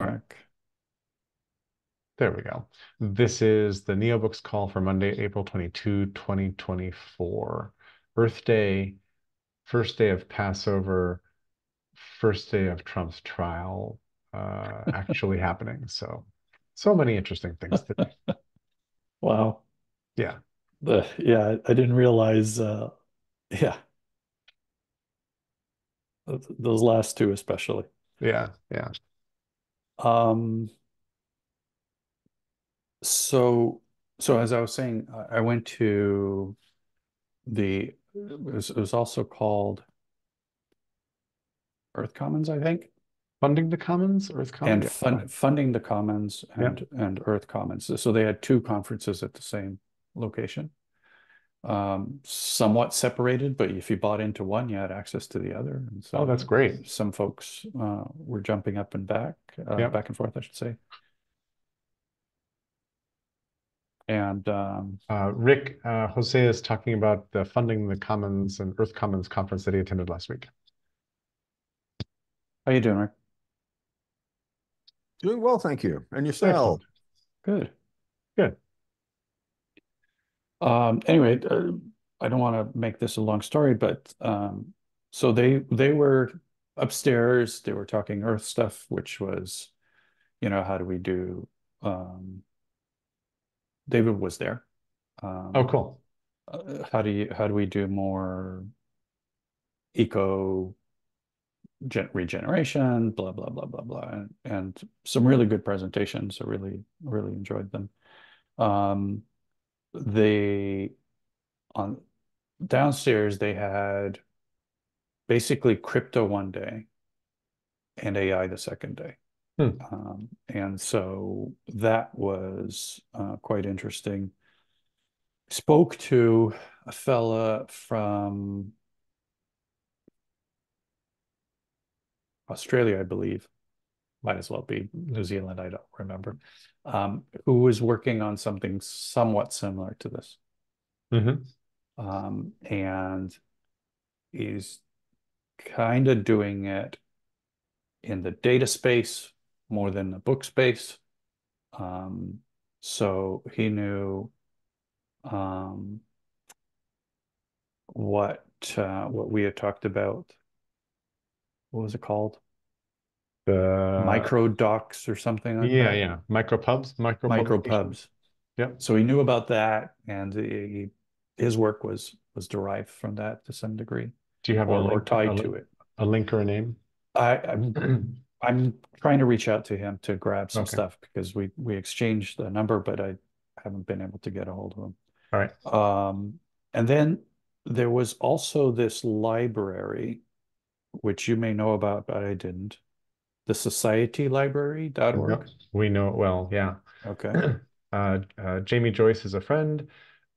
There we go. This is the NeoBooks call for Monday, April 22, 2024. Earth Day, first day of Passover, first day of Trump's trial uh, actually happening. So, so many interesting things today. Wow. Yeah. The yeah, I didn't realize uh yeah. Those last two especially. Yeah, yeah. Um so so as I was saying, I went to the it was, it was also called Earth Commons, I think. Funding the Commons, Earth Commons, and fund, funding the Commons and yeah. and Earth Commons. So they had two conferences at the same location, um, somewhat separated. But if you bought into one, you had access to the other. And so oh, that's great. Some folks uh, were jumping up and back, uh, yeah. back and forth, I should say. And um, uh, Rick uh, Jose is talking about the funding the Commons and Earth Commons conference that he attended last week. How are you doing, Rick? Doing well, thank you. And yourself? Good. Good. Um, anyway, uh, I don't want to make this a long story, but um, so they they were upstairs. They were talking Earth stuff, which was, you know, how do we do? Um, David was there. Um, oh, cool. Uh, how do you how do we do more eco regeneration, blah, blah, blah, blah, blah, and, and some really good presentations. I really, really enjoyed them. Um, they, on downstairs, they had basically crypto one day and AI the second day. Hmm. Um, and so that was uh, quite interesting. Spoke to a fella from Australia, I believe, might as well be New Zealand, I don't remember, um, who was working on something somewhat similar to this. Mm-hmm. Um, and he's kind of doing it in the data space more than the book space. Um, so he knew um, what uh, what we had talked about what was it called? The micro docs or something like yeah, that. yeah, micro pubs, micro micro pubs. Yeah. So he knew about that, and he, his work was was derived from that to some degree. Do you have or, a link, or tied a, to it? A link or a name? I, I'm I'm trying to reach out to him to grab some Okay. stuff because we we exchanged the number, but I haven't been able to get a hold of him. All right. Um, and then there was also this library which you may know about, but I didn't. The societylibrary.org. Yep, we know it well. Yeah. Okay. Uh, uh, Jamie Joyce is a friend.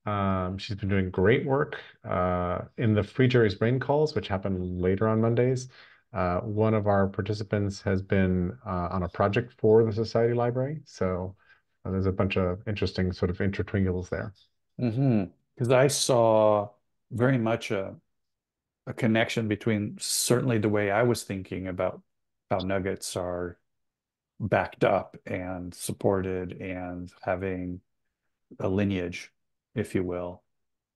Um, she's been doing great work uh, in the Free Jerry's Brain calls, which happen later on Mondays. Uh, one of our participants has been uh, on a project for the Society Library. So uh, there's a bunch of interesting sort of intertwingles there. Mm-hmm. Because I saw very much a a connection between certainly the way I was thinking about how nuggets are backed up and supported and having a lineage, if you will,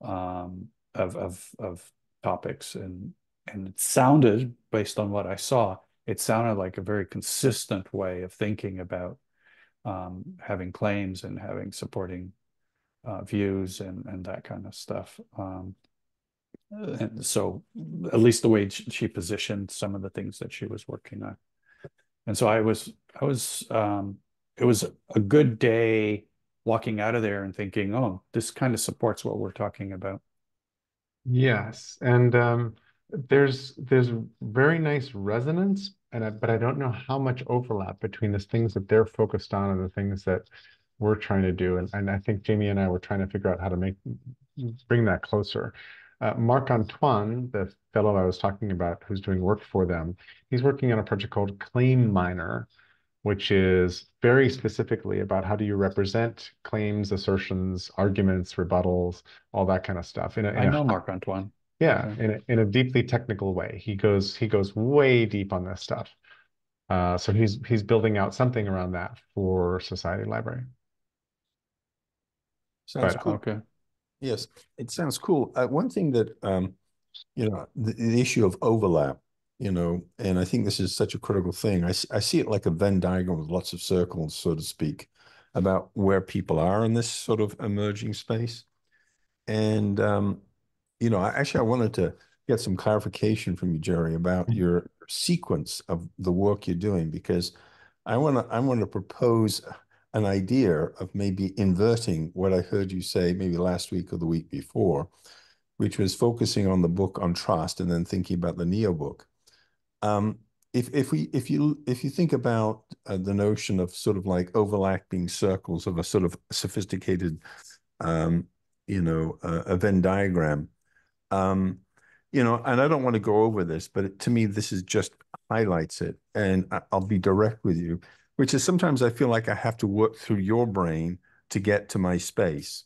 um, of of of topics and and it sounded based on what I saw, it sounded like a very consistent way of thinking about um, having claims and having supporting uh, views and and that kind of stuff. Um, and so at least the way she positioned some of the things that she was working on. And so i was i was um it was a good day walking out of there and thinking oh this kind of supports what we're talking about. Yes. And um there's there's very nice resonance and I, but i don't know how much overlap between the things that they're focused on and the things that we're trying to do. And, and i think jamie and i were trying to figure out how to make bring that closer uh, Marc Antoine, the fellow I was talking about who's doing work for them, he's working on a project called Claim Miner, which is very specifically about how do you represent claims, assertions, arguments, rebuttals, all that kind of stuff. In a, in I know a, Marc Antoine. Yeah, okay. in a, in a deeply technical way. He goes he goes way deep on this stuff. Uh, so he's he's building out something around that for Society Library. Sounds But- cool. Okay. Yes, it sounds cool. Uh, one thing that, um, you know, the, the issue of overlap, you know, and I think this is such a critical thing. I see it like a Venn diagram with lots of circles, so to speak, about where people are in this sort of emerging space. And, um, you know, I actually, I wanted to get some clarification from you, Jerry, about Mhm. your sequence of the work you're doing, because I want to, I want to propose an idea of maybe inverting what I heard you say maybe last week or the week before, which was focusing on the book on trust and then thinking about the Neo book. Um, if if we if you if you think about uh, the notion of sort of like overlapping circles of a sort of sophisticated, um, you know, uh, a Venn diagram, um, you know, and I don't want to go over this, but to me, this is just highlights it, and I'll be direct with you which is sometimes I feel like I have to work through your brain to get to my space.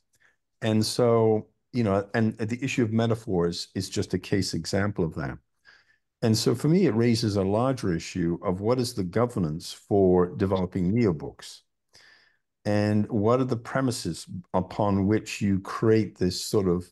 And so, you know, and the issue of metaphors is just a case example of that. And so for me, it raises a larger issue of what is the governance for developing neobooks? And what are the premises upon which you create this sort of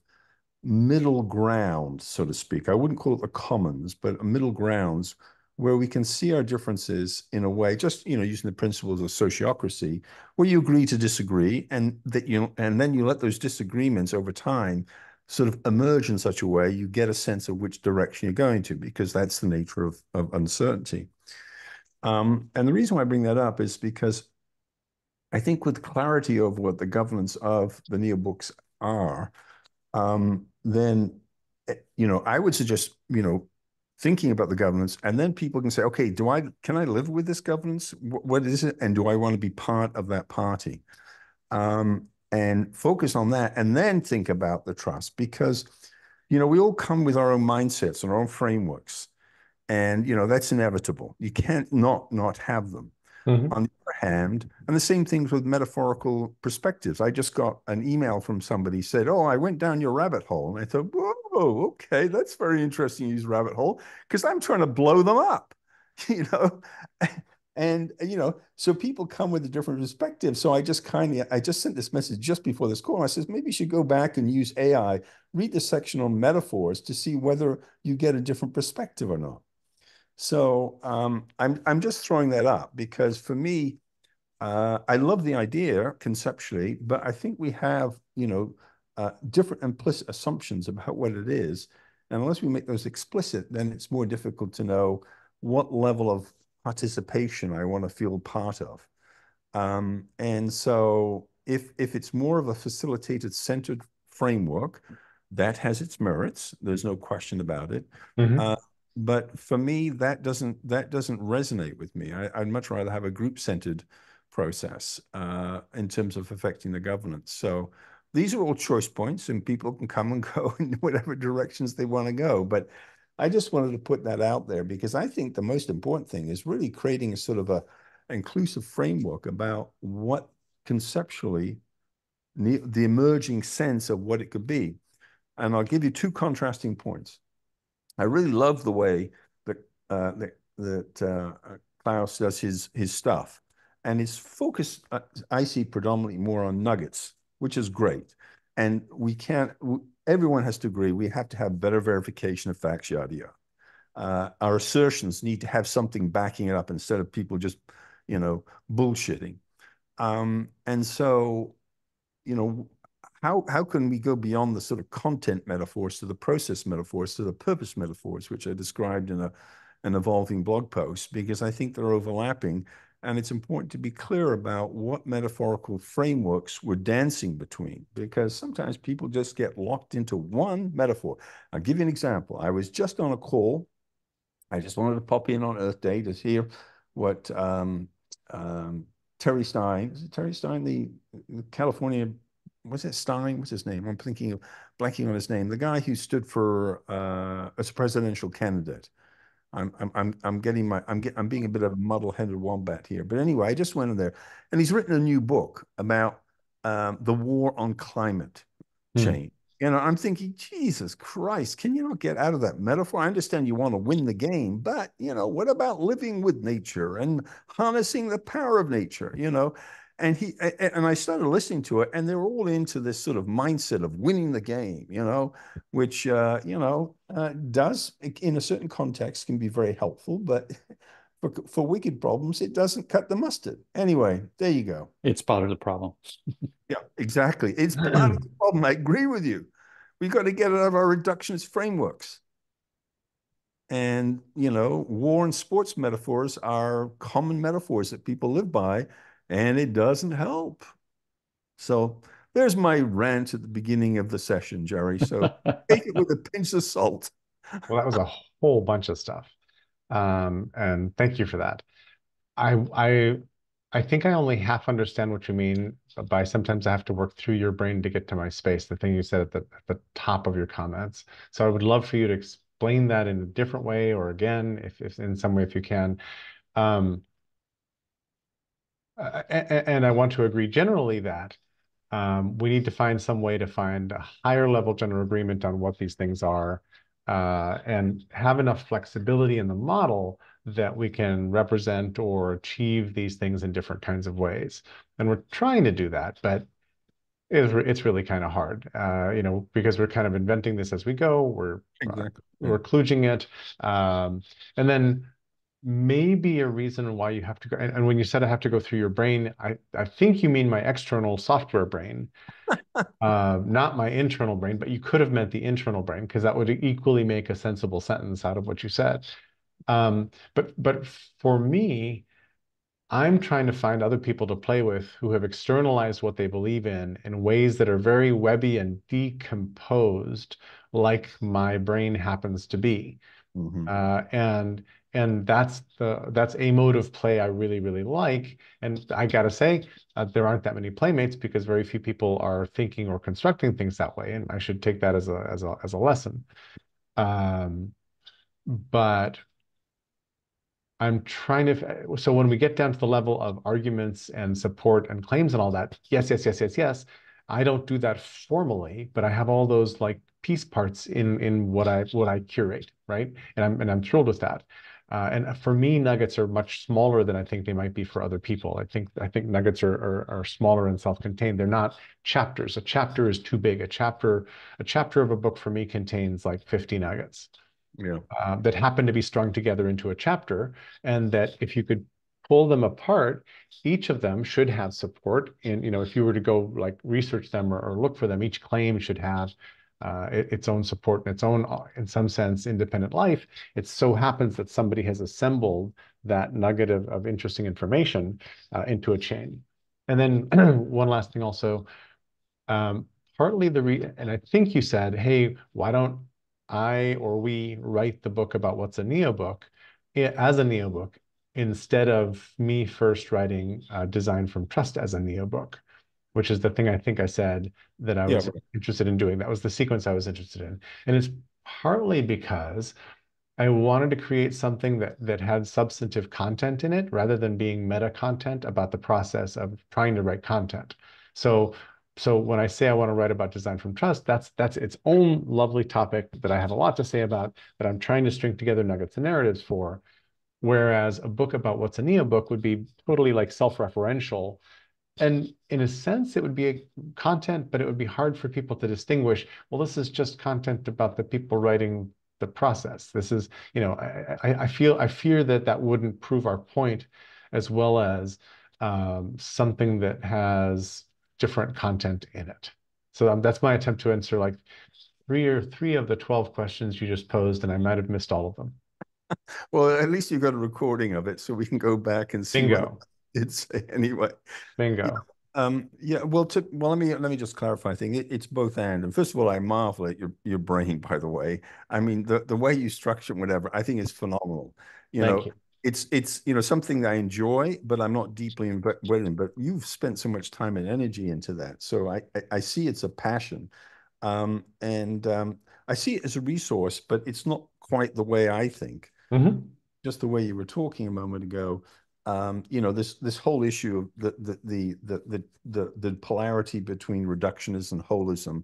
middle ground, so to speak? I wouldn't call it the commons, but a middle grounds where we can see our differences in a way, just you know, using the principles of sociocracy, where you agree to disagree, and that you and then you let those disagreements over time sort of emerge in such a way you get a sense of which direction you're going to, because that's the nature of, of uncertainty. Um, and the reason why I bring that up is because I think with clarity of what the governance of the neobooks are, um, then eh, you know, I would suggest, you know, thinking about the governance, and then people can say, okay, do I can I live with this governance? What, what is it, and do I want to be part of that party? Um, and focus on that, and then think about the trust, because you know we all come with our own mindsets and our own frameworks, and you know that's inevitable. You can't not not have them. Mhm. On the other hand, and the same things with metaphorical perspectives. I just got an email from somebody said, "Oh, I went down your rabbit hole," and I thought, "Whoa, okay, that's very interesting. Use rabbit hole because I'm trying to blow them up, you know." And you know, so people come with a different perspective. So I just kind of, I just sent this message just before this call. I says maybe you should go back and use AI, read the section on metaphors to see whether you get a different perspective or not. So um, I'm I'm just throwing that up because for me, uh, I love the idea conceptually, but I think we have you know uh, different implicit assumptions about what it is, and unless we make those explicit, then it's more difficult to know what level of participation I want to feel part of. Um, and so if if it's more of a facilitated centered framework, that has its merits. There's no question about it. Mhm. Uh, but for me, that doesn't that doesn't resonate with me. I, would much rather have a group-centered process uh, in terms of affecting the governance. So these are all choice points, and people can come and go in whatever directions they want to go. But I just wanted to put that out there because I think the most important thing is really creating a sort of a inclusive framework about what conceptually the, emerging sense of what it could be. And I'll give you two contrasting points. I really love the way that uh, that, that uh, Klaus does his his stuff, and it's focused. Uh, I see predominantly more on nuggets, which is great. And we can't. Everyone has to agree. We have to have better verification of facts, yada yada. Uh, our assertions need to have something backing it up instead of people just, you know, bullshitting. Um, and so, you know, how how can we go beyond the sort of content metaphors to the process metaphors to the purpose metaphors, which I described in a an evolving blog post, because I think they're overlapping. And it's important to be clear about what metaphorical frameworks we're dancing between, because sometimes people just get locked into one metaphor. I'll give you an example. I was just on a call. I just wanted to pop in on Earth Day to hear what um, um, Terry Stein, is it Terry Stein, the, the California was it Stein? What's his name? I'm thinking of blanking on his name. The guy who stood for uh, as a presidential candidate. I'm I'm I'm I'm getting my I'm get, I'm being a bit of a muddle-headed wombat here. But anyway, I just went in there, and he's written a new book about um, the war on climate Hmm. change. You know, I'm thinking, Jesus Christ, can you not get out of that metaphor? I understand you want to win the game, but you know, what about living with nature and harnessing the power of nature? You know, and he and I started listening to it, and they're all into this sort of mindset of winning the game. You know, which uh, you know uh, does in a certain context can be very helpful, but for, for wicked problems, it doesn't cut the mustard. Anyway, there you go. It's part of the problem. yeah, exactly. It's part of the problem. I agree with you. We've got to get out of our reductionist frameworks. And, you know, war and sports metaphors are common metaphors that people live by, and it doesn't help. So there's my rant at the beginning of the session, Jerry. So take it with a pinch of salt. Well, that was a whole bunch of stuff. Um, and thank you for that. I I I think I only half understand what you mean by sometimes I have to work through your brain to get to my space, the thing you said at the at the top of your comments. So I would love for you to explain that in a different way or again, if, if in some way if you can. Um, uh, and I want to agree generally that um, we need to find some way to find a higher level general agreement on what these things are uh, and have enough flexibility in the model that we can represent or achieve these things in different kinds of ways. And we're trying to do that, but it's, it's really kind of hard, uh, you know, because we're kind of inventing this as we go. We're exactly. uh, we're kludging it, um, and then maybe a reason why you have to go. And, and, when you said I have to go through your brain, I I think you mean my external software brain, uh, not my internal brain, but you could have meant the internal brain because that would equally make a sensible sentence out of what you said. Um, but but for me, I'm trying to find other people to play with who have externalized what they believe in in ways that are very webby and decomposed, like my brain happens to be. Mm-hmm. Uh, and and that's the that's a mode of play I really really like. And I gotta say, uh, there aren't that many playmates because very few people are thinking or constructing things that way, and I should take that as a as a as a lesson. Um, but I'm trying to. So when we get down to the level of arguments and support and claims and all that, yes, yes, yes, yes, yes. I don't do that formally, but I have all those like piece parts in in what I what I curate, right? And I'm and I'm thrilled with that. Uh, and for me, nuggets are much smaller than I think they might be for other people. I think I think nuggets are are, are smaller and self-contained. They're not chapters. A chapter is too big. A chapter a chapter of a book for me contains like 50 nuggets. Yeah. Uh, that happen to be strung together into a chapter, and that if you could pull them apart, each of them should have support. And you know, if you were to go like research them or, or look for them, each claim should have uh, its own support and its own, uh, in some sense, independent life. It so happens that somebody has assembled that nugget of, of interesting information uh, into a chain. And then one last thing also, um, partly the, re and I think you said, hey, why don't I or we write the book about what's a neo book as a neo book instead of me first writing uh, Design from Trust as a neobook which is the thing I think I said that I was yeah. interested in doing. That was the sequence I was interested in. And it's partly because I wanted to create something that that had substantive content in it rather than being meta content about the process of trying to write content. So so when I say I want to write about design from trust, that's that's its own lovely topic that I have a lot to say about that I'm trying to string together nuggets and narratives for. Whereas a book about what's a neo book would be totally like self-referential and in a sense, it would be a content, but it would be hard for people to distinguish. Well, this is just content about the people writing the process. This is, you know, I, I feel I fear that that wouldn't prove our point, as well as um, something that has different content in it. So um, that's my attempt to answer like three or three of the twelve questions you just posed, and I might have missed all of them. Well, at least you've got a recording of it, so we can go back and see. Bingo. What, it's anyway. Bingo. Yeah. Um, yeah, well, to, well, let me let me just clarify a thing. It, it's both and. And first of all, I marvel at your your brain. By the way, I mean the the way you structure whatever, I think is phenomenal. You Thank know, you. it's it's you know something I enjoy, but I'm not deeply embedded in. But you've spent so much time and energy into that, so I I, I see it's a passion, um, and um, I see it as a resource, but it's not quite the way I think. Mm -hmm. Just the way you were talking a moment ago, you know, this this whole issue of the the the the the the, the polarity between reductionism and holism,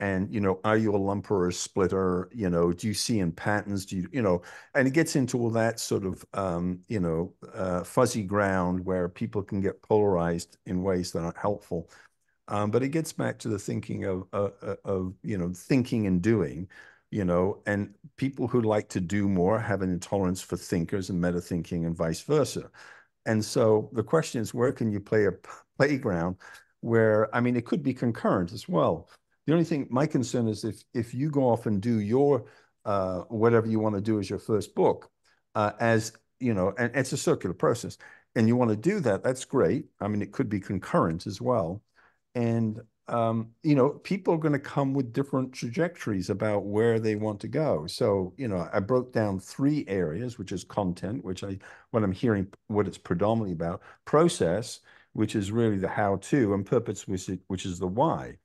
and you know are you a lumper or a splitter? You know do you see in patterns? Do you you know and it gets into all that sort of um, you know uh, fuzzy ground where people can get polarized in ways that aren't helpful. Um, but it gets back to the thinking of, uh, uh of you know thinking and doing you know and people who like to do more have an intolerance for thinkers and meta thinking and vice versa and so the question is where can you play a playground where i mean it could be concurrent as well the only thing, my concern is if if you go off and do your uh, whatever you want to do as your first book, uh, as you know, and it's a circular process, and you want to do that, that's great. I mean, it could be concurrent as well, and um, you know, people are going to come with different trajectories about where they want to go. So, you know, I broke down three areas, which is content, which I, what I'm hearing, what it's predominantly about, process, which is really the how-to, and purpose, which is, which is the why.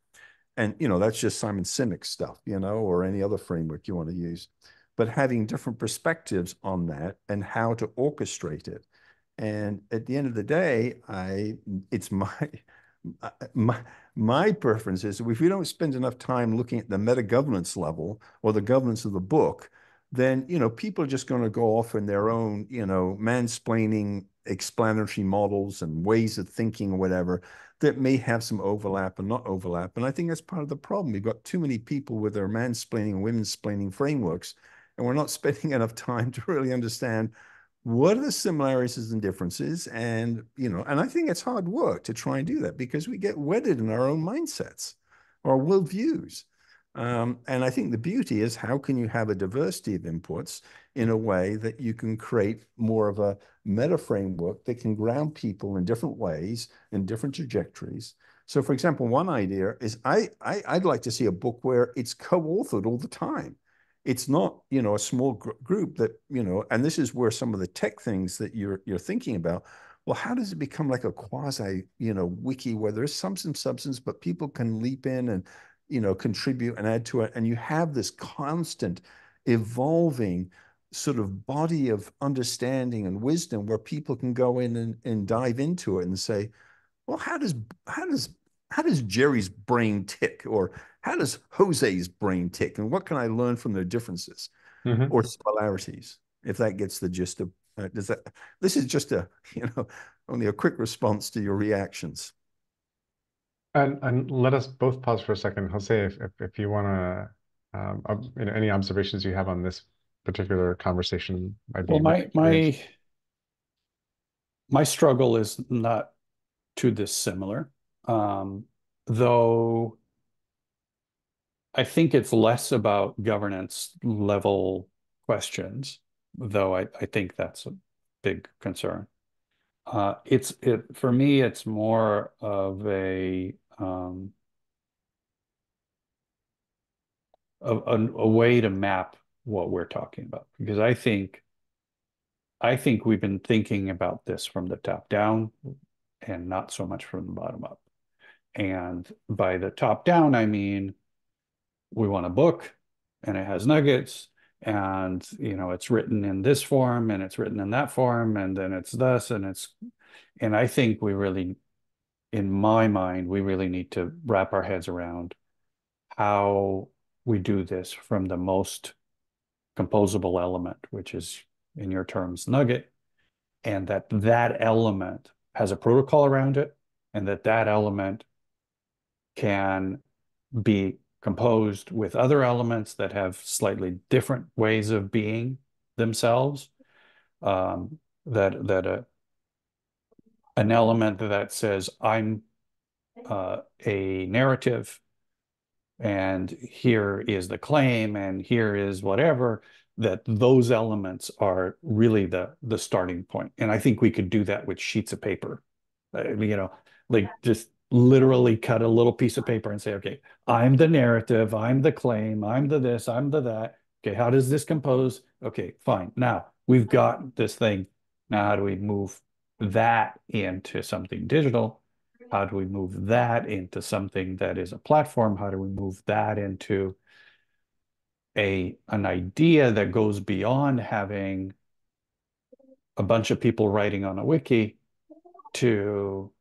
And, you know, that's just Simon Sinek stuff, you know, or any other framework you want to use. But having different perspectives on that and how to orchestrate it. And at the end of the day, I it's my my my preference is if we don't spend enough time looking at the meta governance level or the governance of the book, then you know people are just going to go off in their own you know mansplaining explanatory models and ways of thinking or whatever that may have some overlap and not overlap. And I think that's part of the problem. We've got too many people with their mansplaining and women's splaining frameworks, and we're not spending enough time to really understand what are the similarities and differences. And, you know, and I think it's hard work to try and do that because we get wedded in our own mindsets or worldviews. Um, and I think the beauty is how can you have a diversity of inputs in a way that you can create more of a meta framework that can ground people in different ways, in different trajectories. So for example, one idea is I, I I'd like to see a book where it's co-authored all the time. It's not, you know, a small gr group that, you know, and this is where some of the tech things that you're you're thinking about well, how does it become like a quasi, you know, wiki where there's some some substance, but people can leap in and you know, contribute and add to it. And you have this constant evolving sort of body of understanding and wisdom where people can go in and, and dive into it and say, well, how does how does how does Jerry's brain tick? Or how does Jose's brain tick? And what can I learn from their differences mm-hmm. or similarities? If that gets the gist of uh, does that this is just a you know only a quick response to your reactions. And and let us both pause for a second. Jose, if if, if you want to, um, uh, you know, any observations you have on this particular conversation. Well, my my my struggle is not too dissimilar, um, though. I think it's less about governance level questions, though I, I think that's a big concern. Uh, it's it for me. It's more of a um, a, a, a way to map what we're talking about because I think I think we've been thinking about this from the top down and not so much from the bottom up. And by the top down, I mean we want a book and it has nuggets and you know it's written in this form and it's written in that form and then it's this and it's and I think we really in my mind we really need to wrap our heads around how we do this from the most composable element which is in your terms nugget and that that element has a protocol around it and that that element can be composed with other elements that have slightly different ways of being themselves. Um, that that a an element that says I'm uh, a narrative, and here is the claim, and here is whatever. That those elements are really the the starting point, and I think we could do that with sheets of paper. Uh, you know, like just literally cut a little piece of paper and say, okay, I'm the narrative, I'm the claim, I'm the this, I'm the that. Okay, how does this compose? Okay, fine. Now we've got this thing. Now, how do we move that into something digital? How do we move that into something that is a platform? How do we move that into a an idea that goes beyond having a bunch of people writing on a wiki to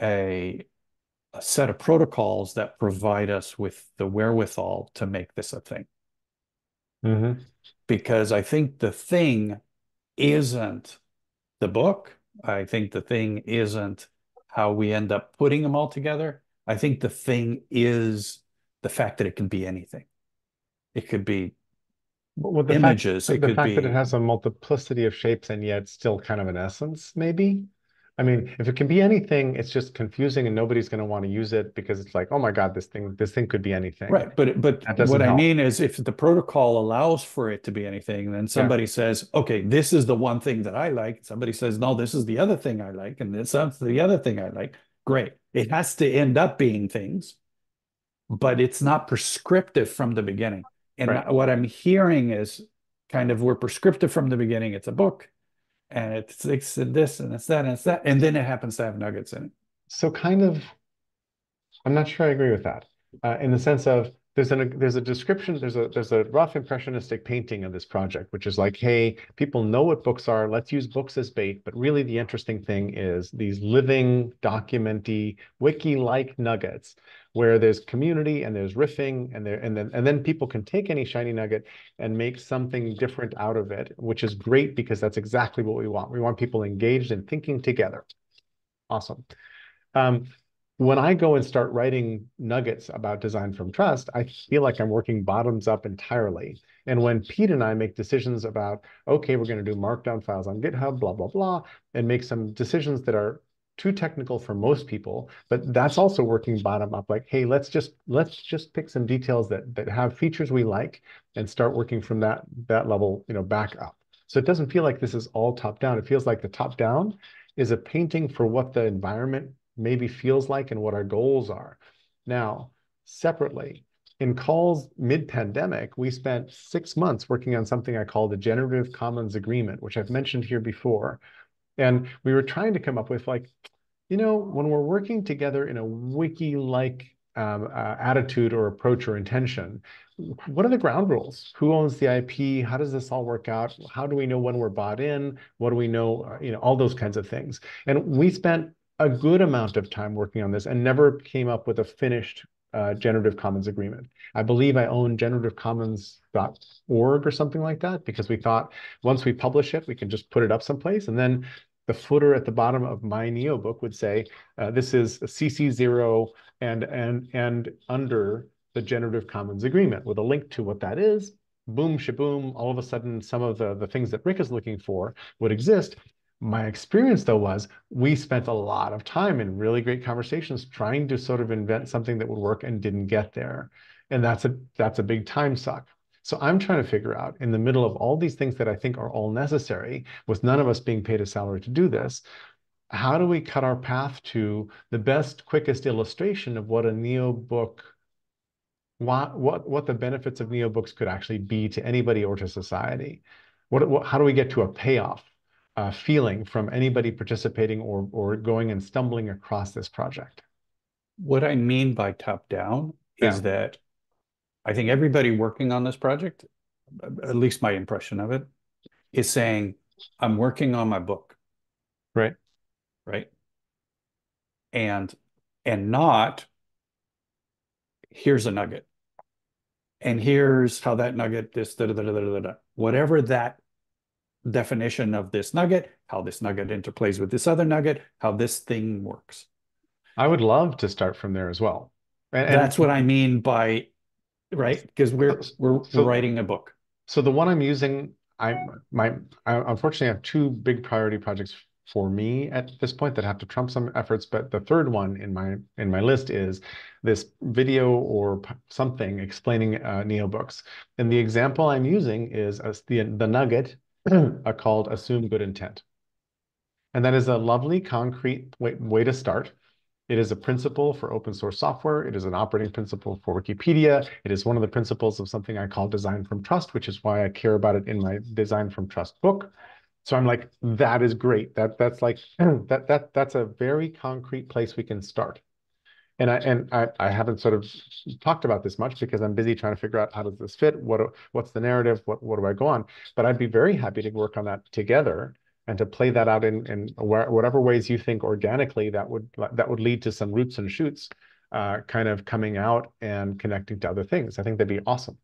a a set of protocols that provide us with the wherewithal to make this a thing. Mhm. Because I think the thing isn't the book. I think the thing isn't how we end up putting them all together. I think the thing is the fact that it can be anything. It could be Well, the images. fact, It the could fact that be it has a multiplicity of shapes and yet still kind of an essence, maybe. I mean, if it can be anything, it's just confusing and nobody's going to want to use it because it's like, oh my God, this thing, this thing could be anything. right. But but what I mean is if the protocol allows for it to be anything, then somebody says, okay, this is the one thing that I like. Somebody says, no, this is the other thing I like, and this is the other thing I like. Great. It has to end up being things, but it's not prescriptive from the beginning. And Right. what I'm hearing is kind of we're prescriptive from the beginning. It's a book, and it's, it's this and it's that and it's that, and then it happens to have nuggets in it. So kind of, I'm not sure I agree with that. Uh, in the sense of there's an there's a description, there's a there's a rough impressionistic painting of this project, which is like, hey, people know what books are. Let's use books as bait. But really, the interesting thing is these living, documenty, wiki-like nuggets where there's community and there's riffing and there and then and then people can take any shiny nugget and make something different out of it, which is great because that's exactly what we want. We want people engaged and thinking together. Awesome. Um, when I go and start writing nuggets about design from trust, I feel like I'm working bottoms up entirely. And when Pete and I make decisions about, okay, we're going to do markdown files on GitHub, blah, blah, blah, and make some decisions that are too technical for most people, but that's also working bottom up like, hey, let's just let's just pick some details that that have features we like and start working from that that level, you know, back up. So it doesn't feel like this is all top down. It feels like the top down is a painting for what the environment maybe feels like and what our goals are. Now, separately, in calls mid-pandemic, we spent six months working on something I call the Generative Commons Agreement, which I've mentioned here before. And we were trying to come up with like, you know, when we're working together in a wiki-like um, uh, attitude or approach or intention, what are the ground rules? Who owns the IP? How does this all work out? How do we know when we're bought in? What do we know? Uh, you know, all those kinds of things. And we spent a good amount of time working on this and never came up with a finished uh, generative commons agreement. I believe I own generativecommons.org or something like that because we thought once we publish it, we can just put it up someplace. And then the footer at the bottom of my Neo book would say, uh, this is a CC0 and, and, and under the generative commons agreement with a link to what that is. Boom, shaboom, all of a sudden, some of the, the things that Rick is looking for would exist. My experience, though, was we spent a lot of time in really great conversations trying to sort of invent something that would work and didn't get there. And that's a that's a big time suck. So I'm trying to figure out in the middle of all these things that I think are all necessary, with none of us being paid a salary to do this, how do we cut our path to the best, quickest illustration of what a Neo book, what what what the benefits of Neo books could actually be to anybody or to society? What, what how do we get to a payoff? Uh, feeling from anybody participating or or going and stumbling across this project. What I mean by top down Yeah. is that I think everybody working on this project, at least my impression of it, is saying, I'm working on my book. Right. Right. And and not here's a nugget. And here's how that nugget, this, da, da, da, da, da, da, whatever that definition of this nugget, how this nugget interplays with this other nugget, how this thing works. I would love to start from there as well. And, That's what I mean by, right? Because we're we're, So- writing a book. so the one I'm using, I'm my I unfortunately have two big priority projects for me at this point that have to trump some efforts. But the third one in my in my list is this video or something explaining uh, Neo books. And the example I'm using is as the the nugget uh, called assume good intent. And that is a lovely concrete way, way to start. It is a principle for open source software. It is an operating principle for Wikipedia. It is one of the principles of something I call design from trust, which is why I care about it in my design from trust book. So I'm like, that is great. That that's like that that that's a very concrete place we can start. And I and I, I haven't sort of talked about this much because I'm busy trying to figure out how does this fit? What what's the narrative? What what do I go on? But I'd be very happy to work on that together and to play that out in, in whatever ways you think organically that would that would lead to some roots and shoots uh, kind of coming out and connecting to other things. I think that'd be awesome.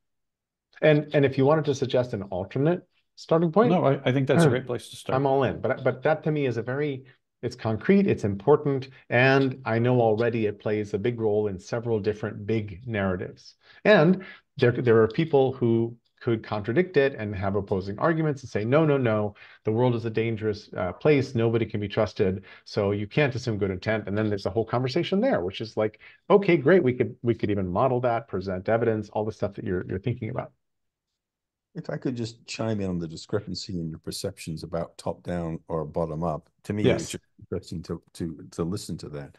And and if you wanted to suggest an alternate starting point, no, I, I think that's a great place to start. I'm all in. But but that to me is a very it's concrete, it's important, and I know already it plays a big role in several different big narratives. And there there are people who could contradict it and have opposing arguments and say, no, no, no, the world is a dangerous uh, place. Nobody can be trusted. So you can't assume good intent. And then there's a whole conversation there, which is like, okay, great. We could we could even model that, present evidence, all the stuff that you're you're thinking about. If I could just chime in on the discrepancy in your perceptions about top down or bottom up, to me, yes. it's interesting to to to listen to that.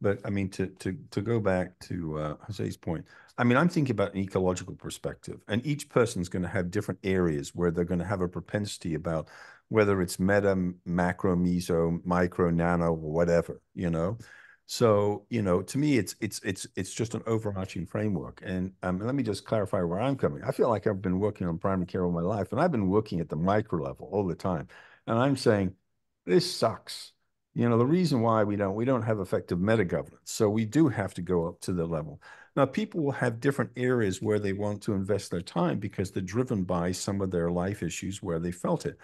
But I mean, to to to go back to uh, Jose's point, I mean, I'm thinking about an ecological perspective, and each person's going to have different areas where they're going to have a propensity about whether it's meta, macro, meso, micro, nano, or whatever, you know. So, you know, to me, it's it's it's it's just an overarching framework. And um, let me just clarify where I'm coming. I feel like I've been working on primary care all my life, and I've been working at the micro level all the time. And I'm saying, this sucks you know, the reason why we don't, we don't have effective meta governance. So we do have to go up to the level. Now, people will have different areas where they want to invest their time because they're driven by some of their life issues where they felt it.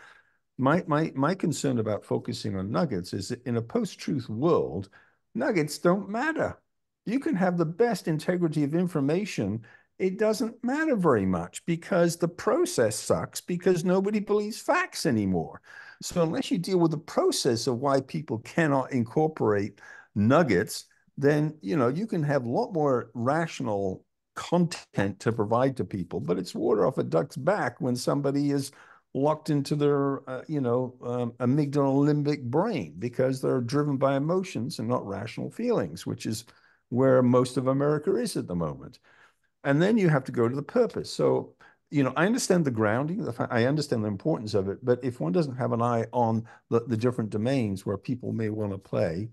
My, my, my concern about focusing on nuggets is that in a post-truth world, nuggets don't matter. You can have the best integrity of information it doesn't matter very much because the process sucks because nobody believes facts anymore. So unless you deal with the process of why people cannot incorporate nuggets, then you know you can have a lot more rational content to provide to people, but it's water off a duck's back when somebody is locked into their uh, you know um, amygdala limbic brain because they're driven by emotions and not rational feelings, which is where most of America is at the moment. And then you have to go to the purpose. So, you know, I understand the grounding, I understand the importance of it, but if one doesn't have an eye on the, the different domains where people may want to play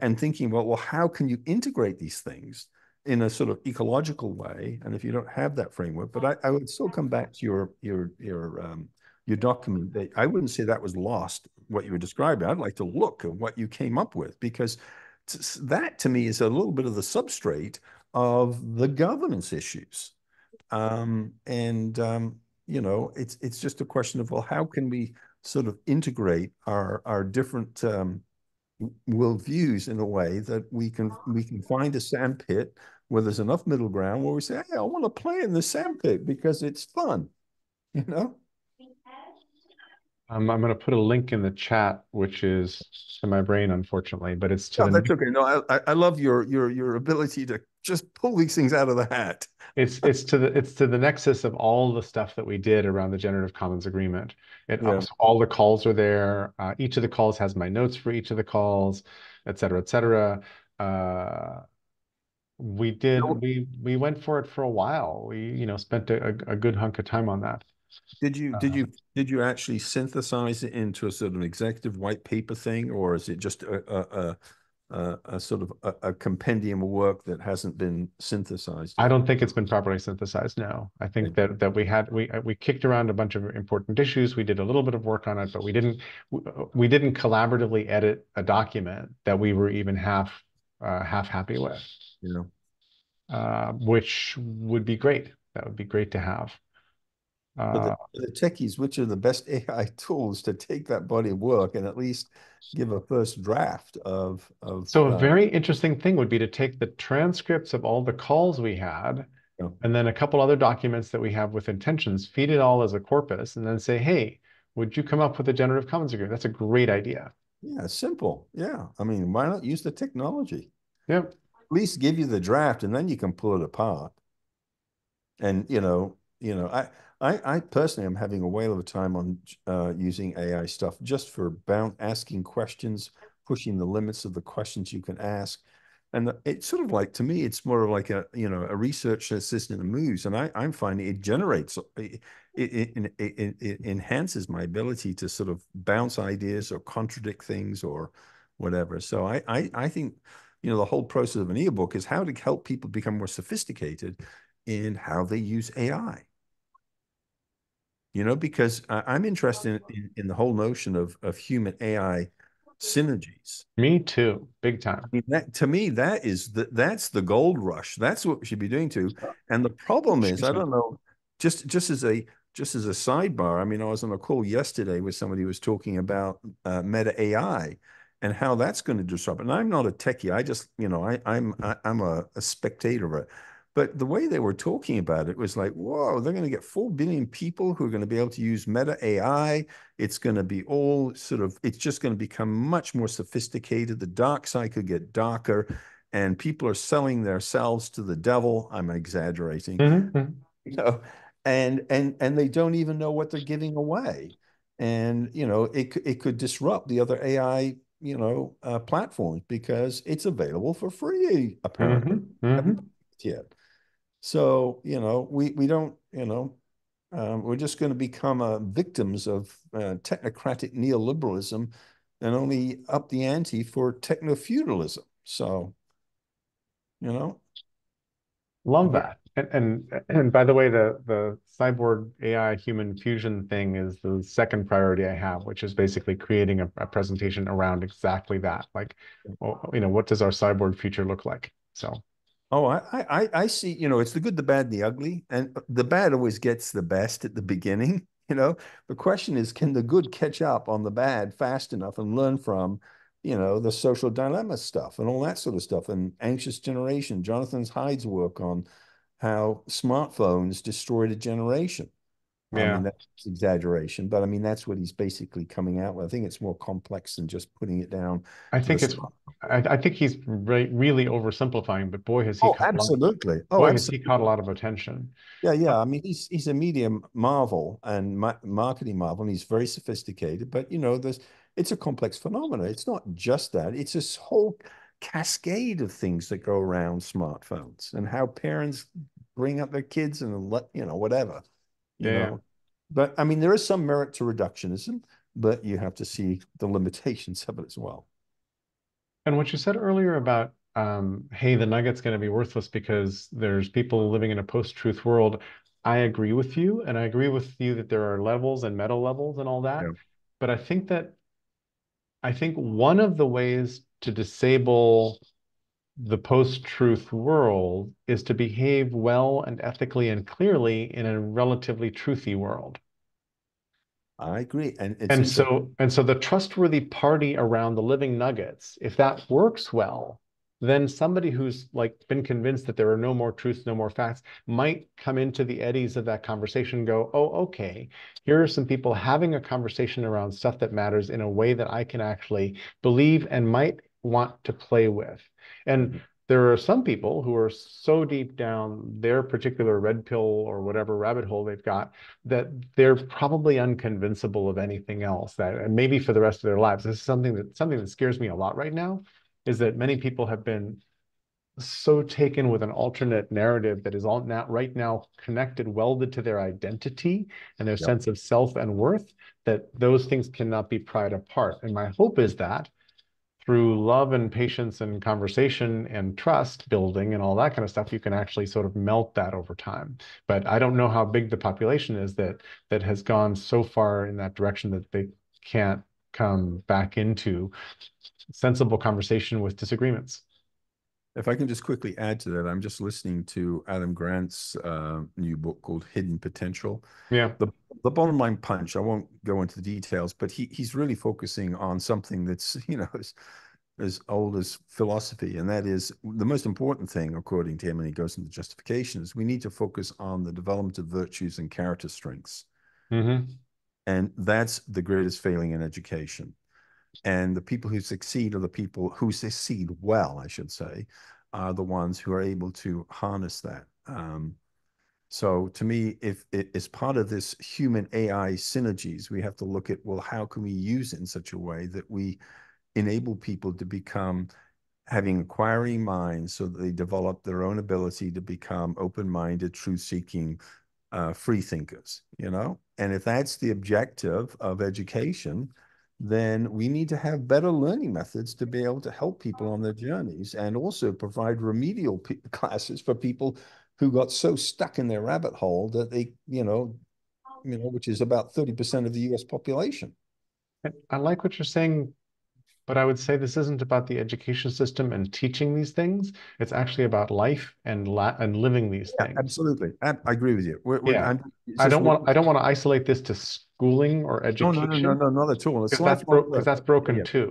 and thinking about, well, how can you integrate these things in a sort of ecological way? And if you don't have that framework, but I, I would still come back to your, your, your, um, your document that I wouldn't say that was lost, what you were describing. I'd like to look at what you came up with because that to me is a little bit of the substrate of the governance issues. Um, and, um, you know, it's, it's just a question of, well, how can we sort of integrate our, our different um, worldviews in a way that we can, we can find a sandpit where there's enough middle ground where we say, hey, I want to play in the sandpit because it's fun, you know? Um, I'm going to put a link in the chat, which is to my brain, unfortunately, but it's to no, that's okay. No, I, I love your your your ability to just pull these things out of the hat. It's it's to the it's to the nexus of all the stuff that we did around the generative commons agreement. It yeah. all the calls are there. Uh, each of the calls has my notes for each of the calls, et cetera, et cetera. Uh, we did we we went for it for a while. We you know spent a, a good hunk of time on that. Did you did uh, you did you actually synthesize it into a sort of executive white paper thing, or is it just a a, a, a sort of a, a, compendium of work that hasn't been synthesized? I don't think it's been properly synthesized. No, I think that that we had we we kicked around a bunch of important issues. We did a little bit of work on it, but we didn't we didn't collaboratively edit a document that we were even half uh, half happy with. Yeah. Uh, which would be great. That would be great to have. But the, uh, the techies, which are the best AI tools to take that body of work and at least give a first draft of of. So a uh, very interesting thing would be to take the transcripts of all the calls we had, yeah. and then a couple other documents that we have with intentions, feed it all as a corpus, and then say, hey, would you come up with a generative commons agreement? That's a great idea. Yeah, simple. Yeah, I mean, why not use the technology? Yeah. At least give you the draft, and then you can pull it apart. And you know, you know, I I, I personally am having a whale of a time on uh, using AI stuff just for bound asking questions, pushing the limits of the questions you can ask. And it's sort of like, to me, it's more of like a, you know, a research assistant that moves. And I, I'm finding it generates, it, it, it, it enhances my ability to sort of bounce ideas or contradict things or whatever. So I, I, I think, you know, the whole process of an ebook is how to help people become more sophisticated in how they use AI. You know, because I, I'm interested in, in the whole notion of of human AI synergies. Me too, big I time. mean, that to me, that is the that's the gold rush. That's what we should be doing too. And the problem is, I don't know, just just as a just as a sidebar, I mean, I was on a call yesterday with somebody who was talking about uh, Meta AI and how that's going to disrupt. And I'm not a techie. I just, you know, I, I'm I, I'm a, a spectator of it. But the way they were talking about it was like, whoa, they're going to get 4 billion people who are going to be able to use Meta AI. It's going to be all sort of, it's just going to become much more sophisticated. The dark side could get darker, and people are selling themselves to the devil. I'm exaggerating. Mhm, mhm. you know, and and and they don't even know what they're giving away, and you know it it could disrupt the other AI you know uh, platforms because it's available for free apparently Mhm, mhm. Haven't yet. So you know we we don't you know um, we're just going to become uh, victims of uh, technocratic neoliberalism and only up the ante for techno feudalism. So you know. Love that. And, and and by the way, the the cyborg AI human fusion thing is the second priority I have, which is basically creating a, a presentation around exactly that. Like, well, you know, what does our cyborg future look like? So Oh, I, I, I see, you know, it's the good, the bad, and the ugly. And uh, the bad always gets the best at the beginning, you know. The question is, can the good catch up on the bad fast enough and learn from, you know, the social dilemma stuff and all that sort of stuff and anxious generation. Jonathan Haidt's work on how smartphones destroyed a generation. I yeah, mean, that's exaggeration, but I mean, that's what he's basically coming out with. I think it's more complex than just putting it down I think it's. I, I think he's re really oversimplifying, but boy, has he Oh, caught a lot, absolutely. Oh, boy, has he caught a lot of attention. Yeah, yeah. I mean, he's he's a media marvel and ma marketing marvel, and he's very sophisticated. But you know, there's it's a complex phenomenon. It's not just that. It's this whole cascade of things that go around smartphones and how parents bring up their kids and let you know whatever, you Yeah. know. But I mean, there is some merit to reductionism, but you have to see the limitations of it as well. And what you said earlier about, um, hey, the nugget's going to be worthless because there's people living in a post-truth world. I agree with you, and I agree with you that there are levels and meta levels and all that. Yeah. But I think that I think one of the ways to disable the post-truth world is to behave well and ethically and clearly in a relatively truthy world. I agree, and it's And so, and so the trustworthy party around the living nuggets, if that works well, then somebody who's like been convinced that there are no more truths, no more facts, might come into the eddies of that conversation and go, oh, okay, here are some people having a conversation around stuff that matters in a way that I can actually believe and might want to play with. And mm-hmm. there are some people who are so deep down their particular red pill or whatever rabbit hole they've got that they're probably unconvincible of anything else that and maybe for the rest of their lives. This is something that something that scares me a lot right now is that many people have been so taken with an alternate narrative that is all now right now connected welded to their identity and their Yep. sense of self and worth that those things cannot be pried apart. And my hope is that through love and patience and conversation and trust building and all that kind of stuff, you can actually sort of melt that over time. But I don't know how big the population is that that has gone so far in that direction that they can't come back into sensible conversation with disagreements. If I can just quickly add to that, I'm just listening to Adam Grant's uh, new book called Hidden Potential. Yeah. The the bottom line punch, I won't go into the details, but he he's really focusing on something that's, you know, as, as old as philosophy. And that is the most important thing, according to him, and he goes into justification, is we need to focus on the development of virtues and character strengths. hmm And that's the greatest failing in education. And the people who succeed are the people who succeed well, I should say, are the ones who are able to harness that. Um, so to me, if it is part of this human AI synergies, we have to look at, well, how can we use it in such a way that we enable people to become having inquiring minds so that they develop their own ability to become open-minded, truth-seeking, uh, free thinkers, you know? And if that's the objective of education, then we need to have better learning methods to be able to help people on their journeys and also provide remedial p- classes for people who got so stuck in their rabbit hole that they, you know, you know, which is about 30% of the US population. I- I like what you're saying, but I would say this isn't about the education system and teaching these things. It's actually about life and la and living these Yeah, things. absolutely. I, I agree with you. We're, we're- Yeah. I'm- I don't want I don't want to isolate this to schooling or education. no, no, no, no, not at all. It's Because that's because that's broken Yeah. too.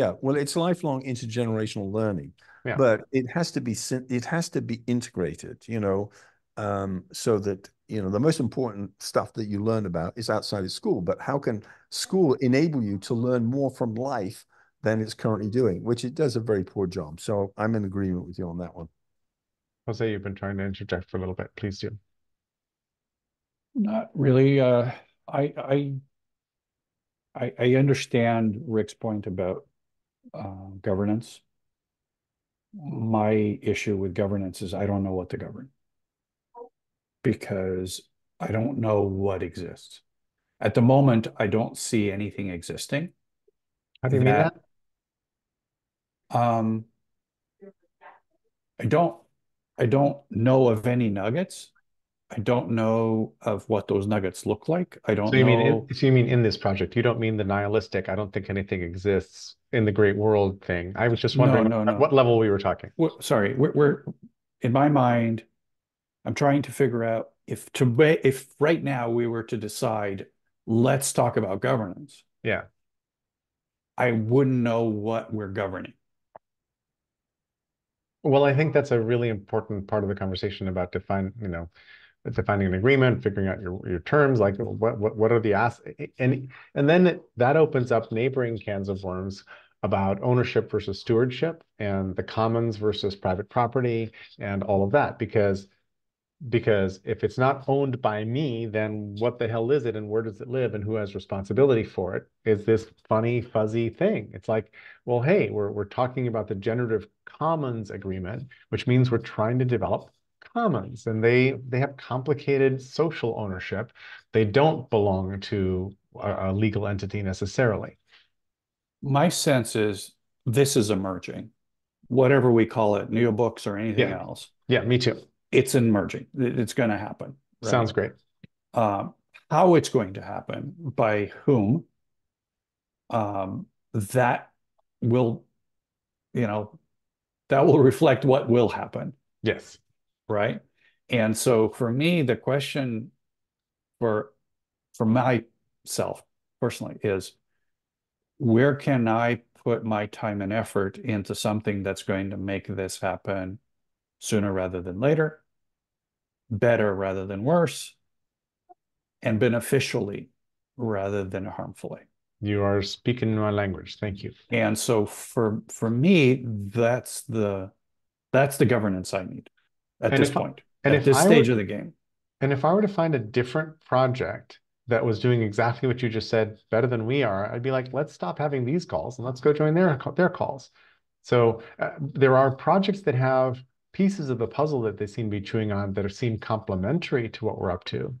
Yeah, well, it's lifelong intergenerational learning, Yeah. but it has to be it has to be integrated, you know, um, so that you know the most important stuff that you learn about is outside of school. But how can school enable you to learn more from life than it's currently doing, which it does a very poor job. So I'm in agreement with you on that one. Jose, you've been trying to interject for a little bit. Please do. Not really. Uh, I, I, I, I understand Rick's point about uh, governance. My issue with governance is I don't know what to govern because I don't know what exists. At the moment, I don't see anything existing. How do you mean That- that? Um, I don't, I don't know of any nuggets. I don't know of what those nuggets look like. I don't So you mean in, so you mean in this project? You don't mean the nihilistic, I don't think anything exists in the great world thing. I was just No, wondering no, at no. what level we were talking. Well, sorry, we're, we're, in my mind, I'm trying to figure out if to, if right now we were to decide, let's talk about governance, Yeah. I wouldn't know what we're governing. Well, I think that's a really important part of the conversation about define, you know, defining an agreement, figuring out your your terms, like what what what are the ass and and then that opens up neighboring cans of worms about ownership versus stewardship and the commons versus private property and all of that because because if it's not owned by me, then what the hell is it and where does it live and who has responsibility for it? Is this funny, fuzzy thing? It's like, well, hey, we're we're talking about the generative commons agreement, which means we're trying to develop commons and they they have complicated social ownership. They don't belong to a, a legal entity necessarily. My sense is this is emerging, whatever we call it, neobooks or anything Yeah. else. Yeah, me too. It's emerging. It- It's going to happen. right? Sounds great. um, how it's going to happen, by whom, um, that will, you know, that will reflect what will happen, Yes. right? And so for me, the question for for myself personally is where can I put my time and effort into something that's going to make this happen sooner rather than later, better rather than worse, and beneficially rather than harmfully. You are speaking my language. Thank you. And so for for me, that's the that's the governance I need at And this if I- point, and at if this I stage were- of the game. And if I were to find a different project that was doing exactly what you just said better than we are, I'd be like, let's stop having these calls and let's go join their their calls. So uh, there are projects that have pieces of the puzzle that they seem to be chewing on that seem complementary to what we're up to.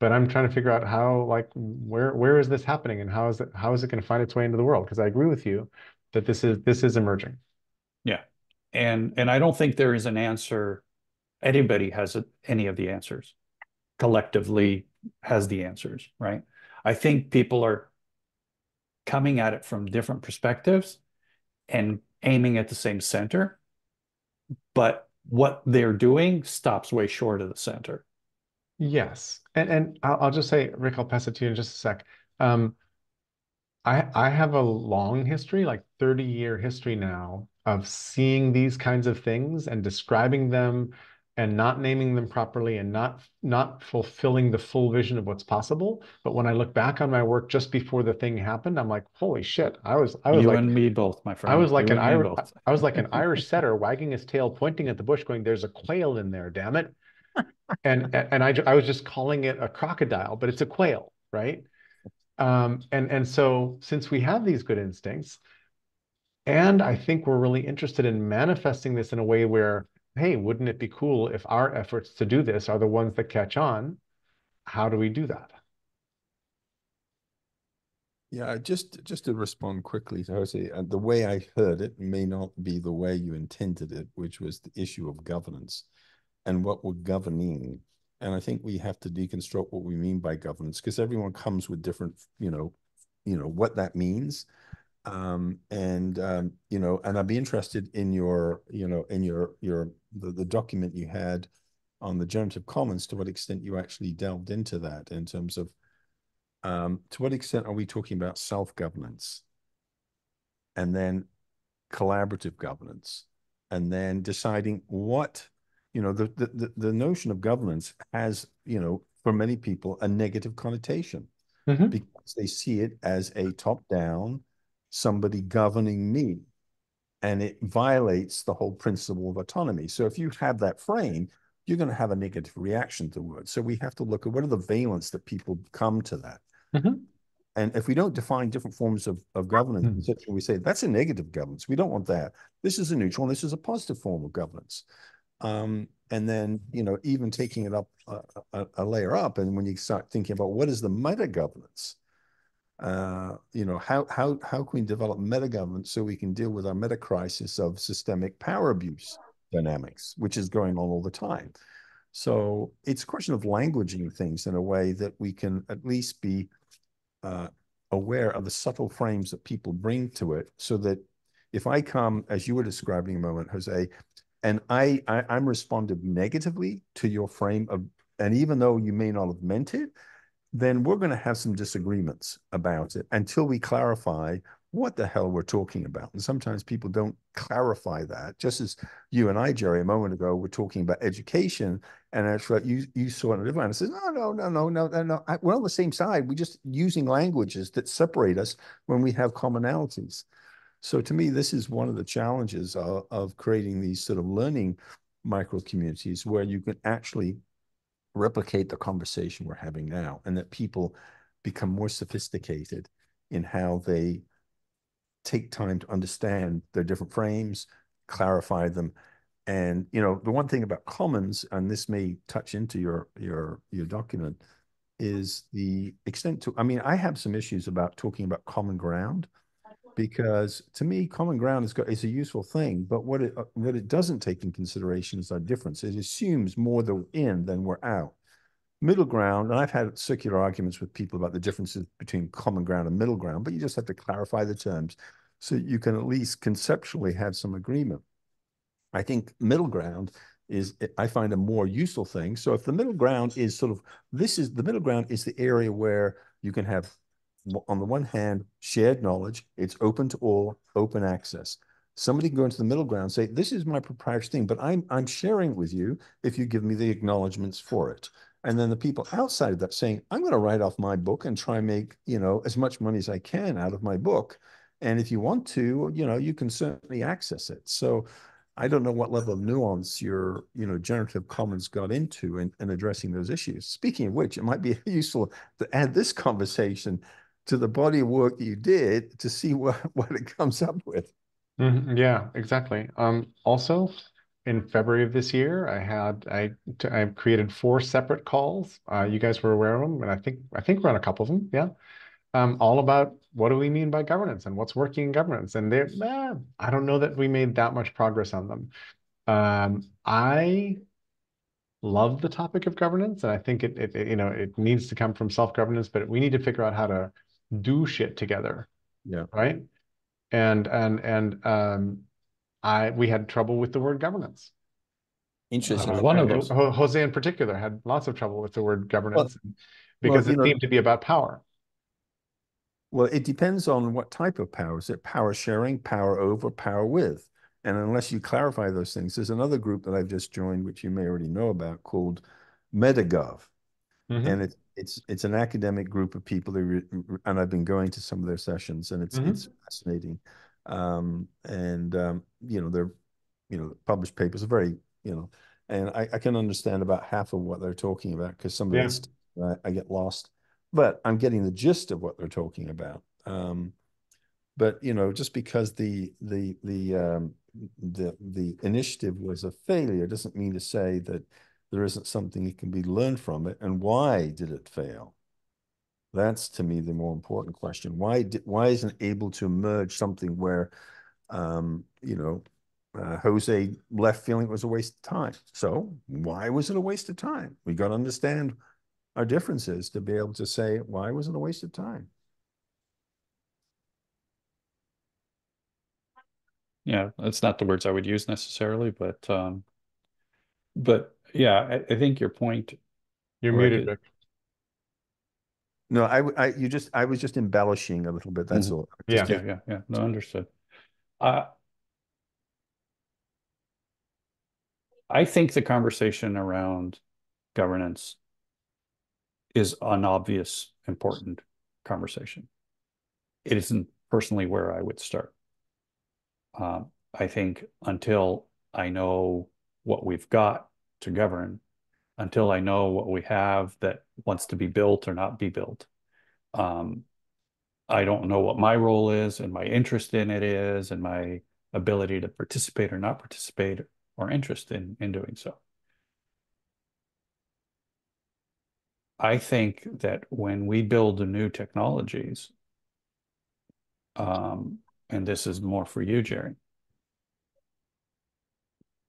But I'm trying to figure out how, like, where where is this happening and how is it how is it going to find its way into the world? Because I agree with you that this is this is emerging. Yeah. And and I don't think there is an answer. Anybody has a, any of the answers. Collectively has the answers, right? I think people are coming at it from different perspectives and aiming at the same center. But what they're doing stops way short of the center. Yes, and and I'll, I'll just say, Rick, I'll pass it to you in just a sec. Um, I I have a long history, like 30 year history now, of seeing these kinds of things and describing them and not naming them properly and not not fulfilling the full vision of what's possible. But when I look back on my work just before the thing happened, I'm like, holy shit, I was I was You like and me both, my friend. I was like You an Irish. I was like an Irish setter wagging his tail, pointing at the bush, going, "There's a quail in there, damn it!" And and I I was just calling it a crocodile, but it's a quail, right? Um, and and so since we have these good instincts, and I think we're really interested in manifesting this in a way where, hey, wouldn't it be cool if our efforts to do this are the ones that catch on? How do we do that? Yeah, just just to respond quickly to Jose, uh, the way I heard it may not be the way you intended it, which was the issue of governance and what we're governing. And I think we have to deconstruct what we mean by governance because everyone comes with different, you know, you know what that means. Um, and um, you know, and I'd be interested in your, you know, in your your the, the document you had on the generative commons to what extent you actually delved into that in terms of um, to what extent are we talking about self-governance and then collaborative governance and then deciding what you know the, the the notion of governance has you know for many people a negative connotation mm-hmm. because they see it as a top down somebody governing me and it violates the whole principle of autonomy so if you have that frame you're going to have a negative reaction to words so we have to look at what are the valence that people come to that mm-hmm. And if we don't define different forms of, of governance, mm-hmm. we say that's a negative governance. We don't want that. This is a neutral, and this is a positive form of governance. Um, and then, you know, even taking it up a, a, a, layer up, and when you start thinking about what is the meta governance, uh, you know, how how how can we develop meta governance so we can deal with our meta crisis of systemic power abuse dynamics, which is going on all the time. So it's a question of languaging things in a way that we can at least be uh, aware of the subtle frames that people bring to it so that if I come, as you were describing a moment, Jose, and I, I I'm responded negatively to your frame of, and even though you may not have meant it, then we're going to have some disagreements about it until we clarify what the hell we're talking about. And sometimes people don't clarify that. Just as you and I, Jerry, a moment ago, were talking about education, and actually you you saw it a different. I said, no, no, no, no, no, no, no. we're on the same side. We're just using languages that separate us when we have commonalities. So to me, this is one of the challenges of, of creating these sort of learning micro communities where you can actually replicate the conversation we're having now, and that people become more sophisticated in how they take time to understand their different frames, clarify them. And you know, the one thing about commons, and this may touch into your your your document, is the extent to. I mean, I have some issues about talking about common ground, because to me, common ground is is a useful thing. But what it uh, what it doesn't take in consideration is our difference. It assumes more we're in than we're out middle ground, and I've had circular arguments with people about the differences between common ground and middle ground, but you just have to clarify the terms so you can at least conceptually have some agreement. I think middle ground is, eh, I find a more useful thing. So if the middle ground is sort of, this is, the middle ground is the area where you can have, on the one hand, shared knowledge, it's open to all, open access. Somebody can go into the middle ground and say, this is my proprietary thing, but I'm, I'm sharing with you if you give me the acknowledgements for it. And then the people outside of that saying, I'm going to write off my book and try and make, you know, as much money as I can out of my book. And if you want to, you know, you can certainly access it. So I don't know what level of nuance your, you know, generative commons got into in, in addressing those issues. Speaking of which, it might be useful to add this conversation to the body of work that you did to see what, what it comes up with. Mm -hmm. Yeah, exactly. Um, also, in February of this year, I had I I created four separate calls. Uh, you guys were aware of them, and I think I think we're on a couple of them. Yeah, um, all about what do we mean by governance and what's working in governance. And they, eh, I don't know that we made that much progress on them. Um, I love the topic of governance, and I think it, it, it you know it needs to come from self governance, but we need to figure out how to do shit together. Yeah. Right. And and and um, I we had trouble with the word governance. Interesting. Uh, one of those. Jose in particular had lots of trouble with the word governance well, because well, it know, seemed to be about power. Well, it depends on what type of power. Is it power sharing, power over, power with? And unless you clarify those things, there's another group that I've just joined, which you may already know about, called MetaGov, mm-hmm. and it's it's it's an academic group of people. Who, and I've been going to some of their sessions, and it's mm-hmm. it's fascinating um, and um, you know they're you know published papers are very you know and I, I can understand about half of what they're talking about because some of yeah. this I, I, get lost but i'm getting the gist of what they're talking about um, but you know just because the the the um, the the initiative was a failure doesn't mean to say that there isn't something that can be learned from it and why did it fail that's to me the more important question. Why did, why isn't able to emerge something where, um, you know, uh, Jose left feeling it was a waste of time. So why was it a waste of time? We got to understand our differences to be able to say, why was it a waste of time? Yeah, that's not the words I would use necessarily, but um, but yeah, I, I think your point. You're Right. muted, Rick. No, I, w- I, you just, I was just embellishing a little bit, that's Mhm. all. Yeah. Just- Yeah, yeah, yeah. No, understood. Uh, I think the conversation around governance is an obvious, important conversation. It isn't personally where I would start. Um, I think until I know what we've got to govern, until I know what we have that wants to be built or not be built, um, I don't know what my role is and my interest in it is and my ability to participate or not participate or interest in in doing so. I think that when we build new technologies, um, and this is more for you, Jerry,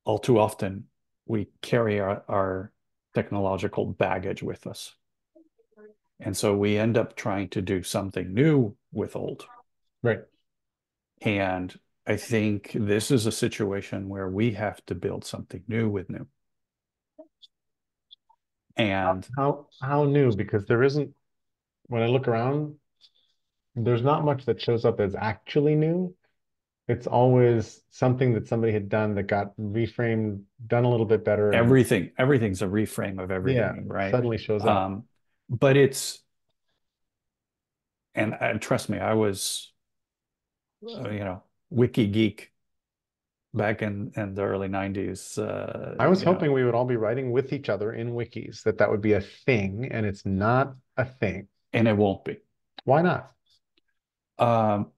all too often we carry our, our technological baggage with us. And so we end up trying to do something new with old. Right. And I think this is a situation where we have to build something new with new. And How, how new? Because there isn't, when I look around, there's not much that shows up as actually new. It's always something that somebody had done that got reframed, done a little bit better. everything, everything's a reframe of Yeah, everything, right? suddenly shows up. Um, but it's, and, trust me, I was, uh, you know, wiki geek back in, in the early nineties. Uh, I was you know, hoping we would all be writing with each other in wikis, that that would be a thing, and it's not a thing. And it won't be. Why not? Um,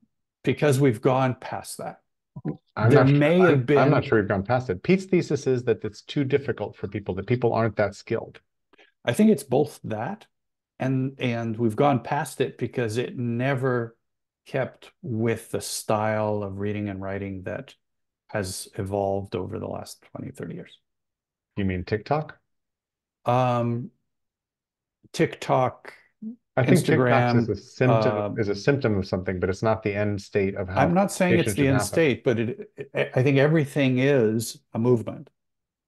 because we've gone past that. I'm There not sure- may I'm- have been- I'm not sure we've gone past it. Pete's thesis is that it's too difficult for people, that people aren't that skilled. I think it's both that and and we've gone past it because it never kept with the style of reading and writing that has evolved over the last 20, 30 years. You mean TikTok? Um, TikTok, I think TikTok is a symptom, um, is a symptom of something, but it's not the end state of how. I'm not saying it's the end happen. state, but it, I I think everything is a movement.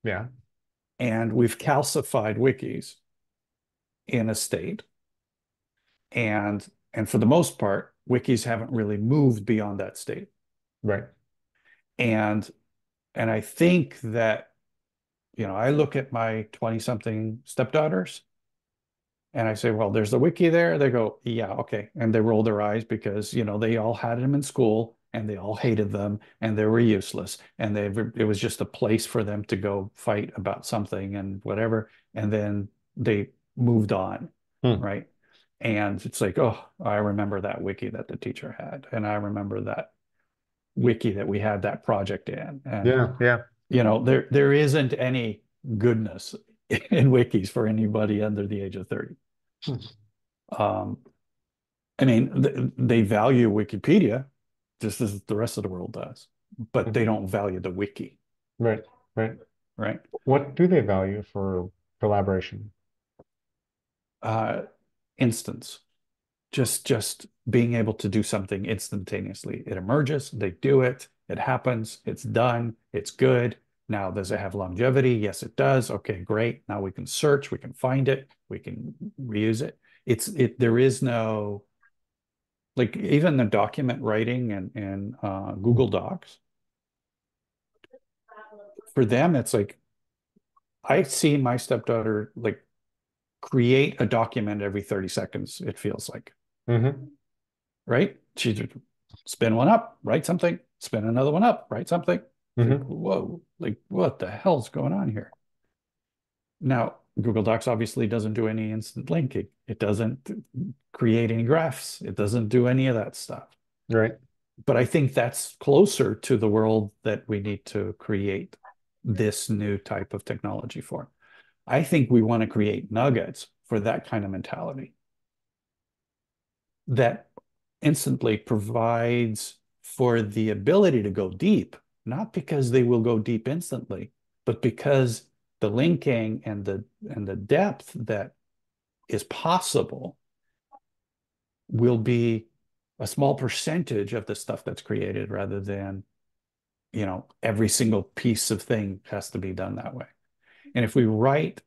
Yeah, and we've calcified wikis in a state. And and for the most part, wikis haven't really moved beyond that state. right. And and I think that, you know, I look at my 20-something stepdaughters and I say, well, there's a wiki there. They go, yeah, okay. And they roll their eyes because, you know, they all had them in school and they all hated them and they were useless. And they it was just a place for them to go fight about something and whatever. And then they moved on, Hmm. right? And it's like, oh, I remember that wiki that the teacher had. And I remember that wiki that we had that project in. And Yeah, yeah. you know, there there isn't any goodness in wikis for anybody under the age of 30. Um, I mean, th they value Wikipedia just as the rest of the world does, but they don't value the wiki, Right, right. right? What do they value for collaboration? Uh, instance, just just being able to do something instantaneously. It emerges, they do it, it happens, it's done, it's good. Now, does it have longevity? Yes, it does. Okay, great. Now we can search, we can find it, we can reuse it. It's it. There is no like even the document writing and and uh, Google Docs. For them, it's like I see my stepdaughter like create a document every 30 seconds, it feels like, Mm-hmm. right? She spin one up, write something, spin another one up, write something. It's like, mm-hmm. whoa, like what the hell's going on here? Now, Google Docs obviously doesn't do any instant linking. It doesn't create any graphs. It doesn't do any of that stuff. Right. But I think that's closer to the world that we need to create this new type of technology for. I think we want to create nuggets for that kind of mentality that instantly provides for the ability to go deep not because they will go deep instantly, but because the linking and the and the depth that is possible will be a small percentage of the stuff that's created rather than you know every single piece of thing has to be done that way. And if we write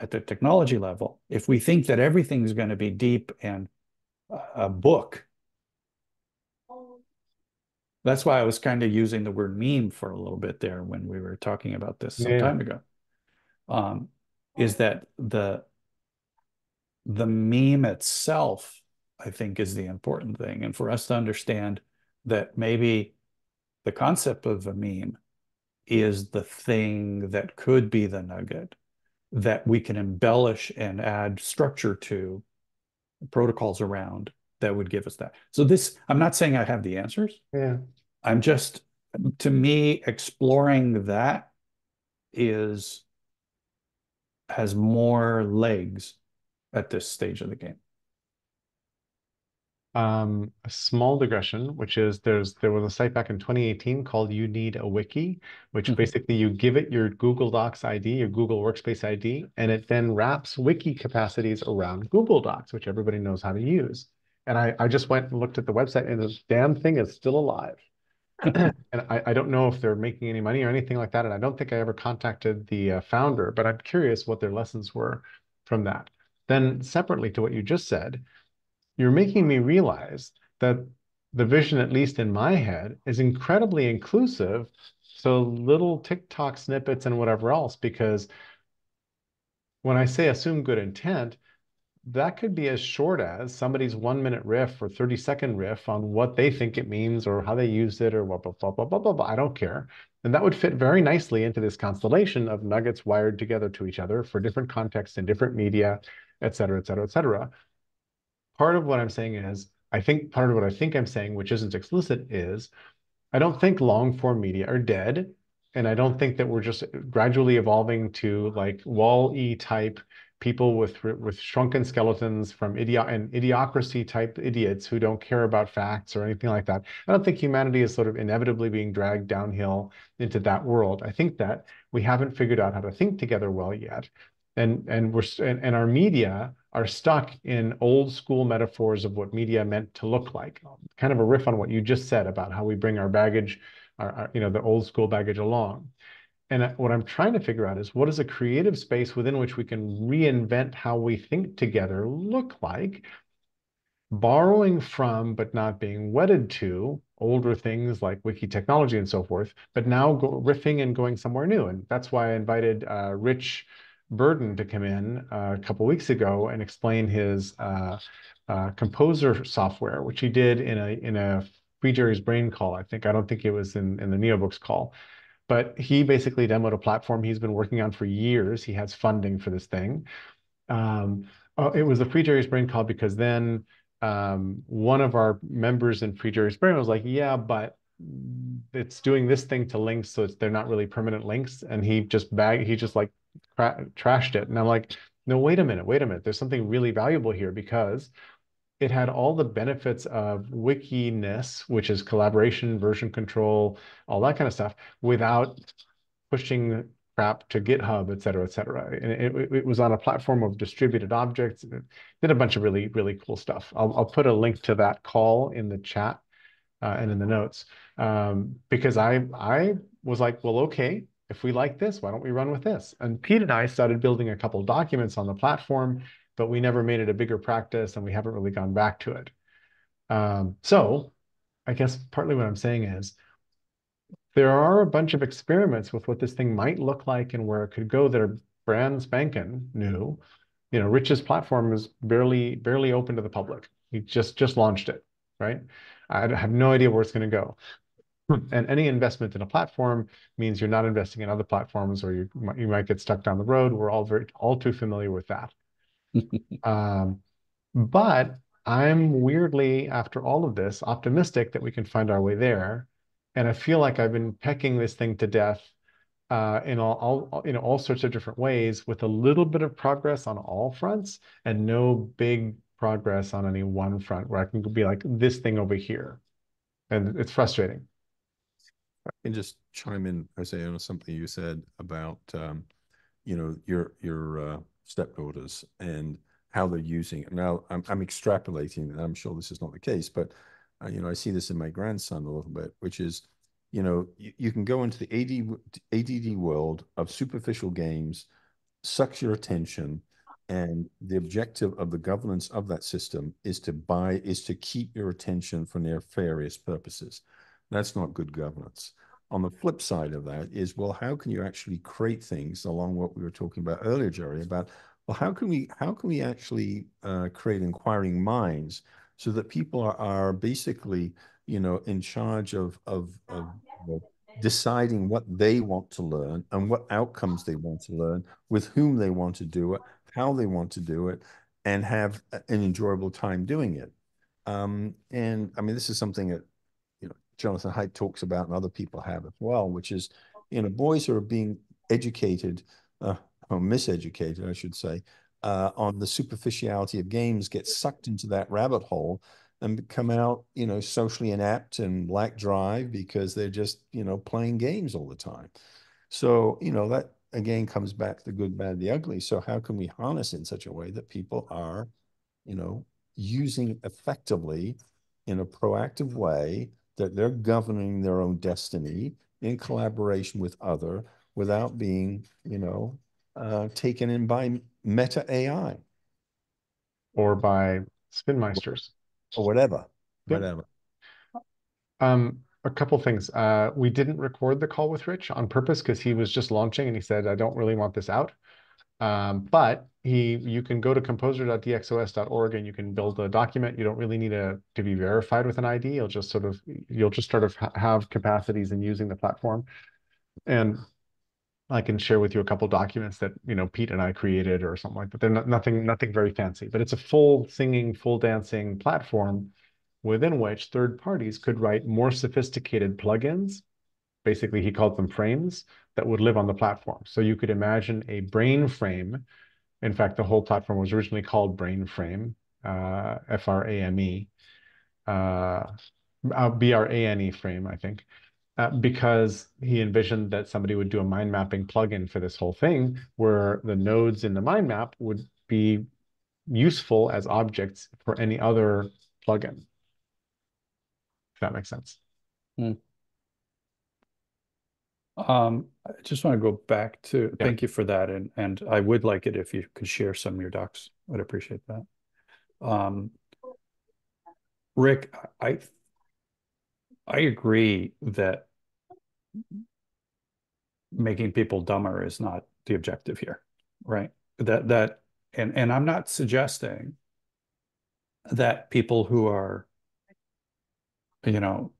at the technology level if we think that everything's going to be deep and a book that's why I was kind of using the word meme for a little bit there when we were talking about this some Yeah. time ago. Um, is that the the meme itself, I think, is the important thing. And for us to understand that maybe the concept of a meme is the thing that could be the nugget that we can embellish and add structure to protocols around that would give us that. So this, I'm not saying I have the answers. Yeah. I'm just, to me, exploring that is has more legs at this stage of the game. Um, a small digression, which is there's there was a site back in 2018 called You Need a Wiki, which Mhm. basically you give it your Google Docs ID, your Google Workspace ID, and it then wraps wiki capacities around Google Docs, which everybody knows how to use. And I, I just went and looked at the website and this damn thing is still alive. And I, I don't know if they're making any money or anything like that. And I don't think I ever contacted the uh, founder, but I'm curious what their lessons were from that. Then separately to what you just said, you're making me realize that the vision, at least in my head, is incredibly inclusive. So little TikTok snippets and whatever else, because when I say assume good intent, that could be as short as somebody's one minute riff or 30 second riff on what they think it means or how they use it or blah, blah, blah, blah, blah, blah, blah. I don't care. And that would fit very nicely into this constellation of nuggets wired together to each other for different contexts and different media, et cetera, et cetera, et cetera. Part of what I'm saying is, I think part of what I think I'm saying, which isn't explicit, is I don't think long form media are dead. And I don't think that we're just gradually evolving to like wall-e type people with with shrunken skeletons from idiot and idiocracy type idiots who don't care about facts or anything like that. I don't think humanity is sort of inevitably being dragged downhill into that world. I think that we haven't figured out how to think together well yet. And and we're and, and our media are stuck in old school metaphors of what media meant to look like. Kind of a riff on what you just said about how we bring our baggage, our, our you know, the old school baggage along. And what I'm trying to figure out is what does a creative space within which we can reinvent how we think together look like? Borrowing from, but not being wedded to older things like wiki technology and so forth, but now go, riffing and going somewhere new. And that's why I invited uh, Rich Burdon to come in uh, a couple weeks ago and explain his uh, uh, composer software, which he did in a in a Free Jerry's Brain call. I think I don't think it was in in the NeoBooks call, but he basically demoed a platform he's been working on for years. He has funding for this thing. Um, oh, it was a Free Jerry's Brain call because then um, one of our members in Free Jerry's Brain was like, "Yeah, but." it's doing this thing to links so they're not really permanent links and he just bag he just like trashed it and i'm like no wait a minute wait a minute there's something really valuable here because it had all the benefits of wiki-ness which is collaboration version control all that kind of stuff without pushing crap to github et cetera et cetera. And it, it was on a platform of distributed objects it did a bunch of really really cool stuff. I'll, I'll put a link to that call in the chat uh, and in the notes. Um, because I I was like, well, okay, if we like this, why don't we run with this? And Pete and I started building a couple documents on the platform, but we never made it a bigger practice, and we haven't really gone back to it. Um, so, I guess partly what I'm saying is there are a bunch of experiments with what this thing might look like and where it could go that are brand spanking new. You know, Rich's platform is barely barely open to the public. He just just launched it, right? I have no idea where it's going to go. And any investment in a platform means you're not investing in other platforms, or you you might get stuck down the road. We're all very all too familiar with that. um, but I'm weirdly, after all of this, optimistic that we can find our way there. And I feel like I've been pecking this thing to death uh, in all, all you know all sorts of different ways, with a little bit of progress on all fronts, and no big progress on any one front where I can be like this thing over here. And it's frustrating. I can just chime in, Jose, on something you said about, um, you know, your your uh, stepdaughters and how they're using it. Now, I'm, I'm extrapolating, and I'm sure this is not the case, but uh, you know, I see this in my grandson a little bit, which is, you know, you, you can go into the AD, ADD world of superficial games, sucks your attention, and the objective of the governance of that system is to buy is to keep your attention for nefarious purposes. That's not good governance. On the flip side of that is, well, how can you actually create things along what we were talking about earlier, Jerry, about well, how can we how can we actually uh, create inquiring minds so that people are, are basically, you know, in charge of, of, of, of deciding what they want to learn and what outcomes they want to learn, with whom they want to do it, how they want to do it, and have an enjoyable time doing it. Um, and I mean, this is something that you know Jonathan Haidt talks about, and other people have as well, which is you know boys who are being educated uh, or miseducated, I should say, uh, on the superficiality of games get sucked into that rabbit hole and come out, you know, socially inept and lack drive because they're just, you know, playing games all the time. So, you know, that again comes back to the good, bad, the ugly. So how can we harness in such a way that people are, you know, using effectively in a proactive way that they're governing their own destiny in collaboration with other without being, you know, uh, taken in by Meta AI or by spinmeisters or whatever, whatever. Um, a couple things. Uh, we didn't record the call with Rich on purpose because he was just launching and he said, I don't really want this out. Um, but he, you can go to composer.dxos.org and you can build a document. You don't really need a, to be verified with an ID. You'll just sort of, you'll just sort of ha have capacities in using the platform. And I can share with you a couple documents that you know Pete and I created or something like that. They're not, nothing nothing very fancy, but it's a full singing, full dancing platform within which third parties could write more sophisticated plugins. Basically, he called them frames that would live on the platform. So you could imagine a brain frame. In fact, the whole platform was originally called Brain Frame, uh, F R A M E, uh, uh B R A N E frame, I think uh, because he envisioned that somebody would do a mind mapping plugin for this whole thing, where the nodes in the mind map would be useful as objects for any other plugin. If that makes sense. Hmm. Um, I just want to go back to yeah. thank you for that, and and I would like it if you could share some of your docs. I'd appreciate that. Um, Rick, I I agree that making people dumber is not the objective here, right? That that and and I'm not suggesting that people who are you know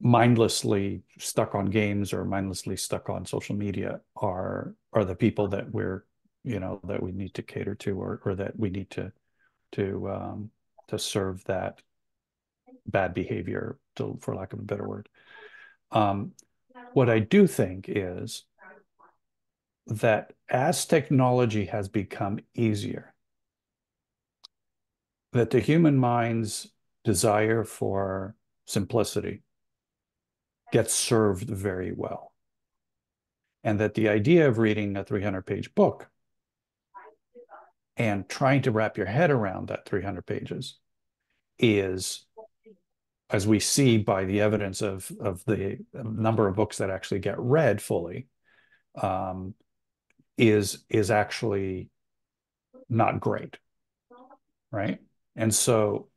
mindlessly stuck on games or mindlessly stuck on social media are are the people that we're you know that we need to cater to or or that we need to to um to serve that bad behavior to, for lack of a better word. Um what I do think is that as technology has become easier, that the human mind's desire for simplicity gets served very well. And that the idea of reading a 300 page book and trying to wrap your head around that 300 pages is as we see by the evidence of of the number of books that actually get read fully, um, is is actually not great, right? And so,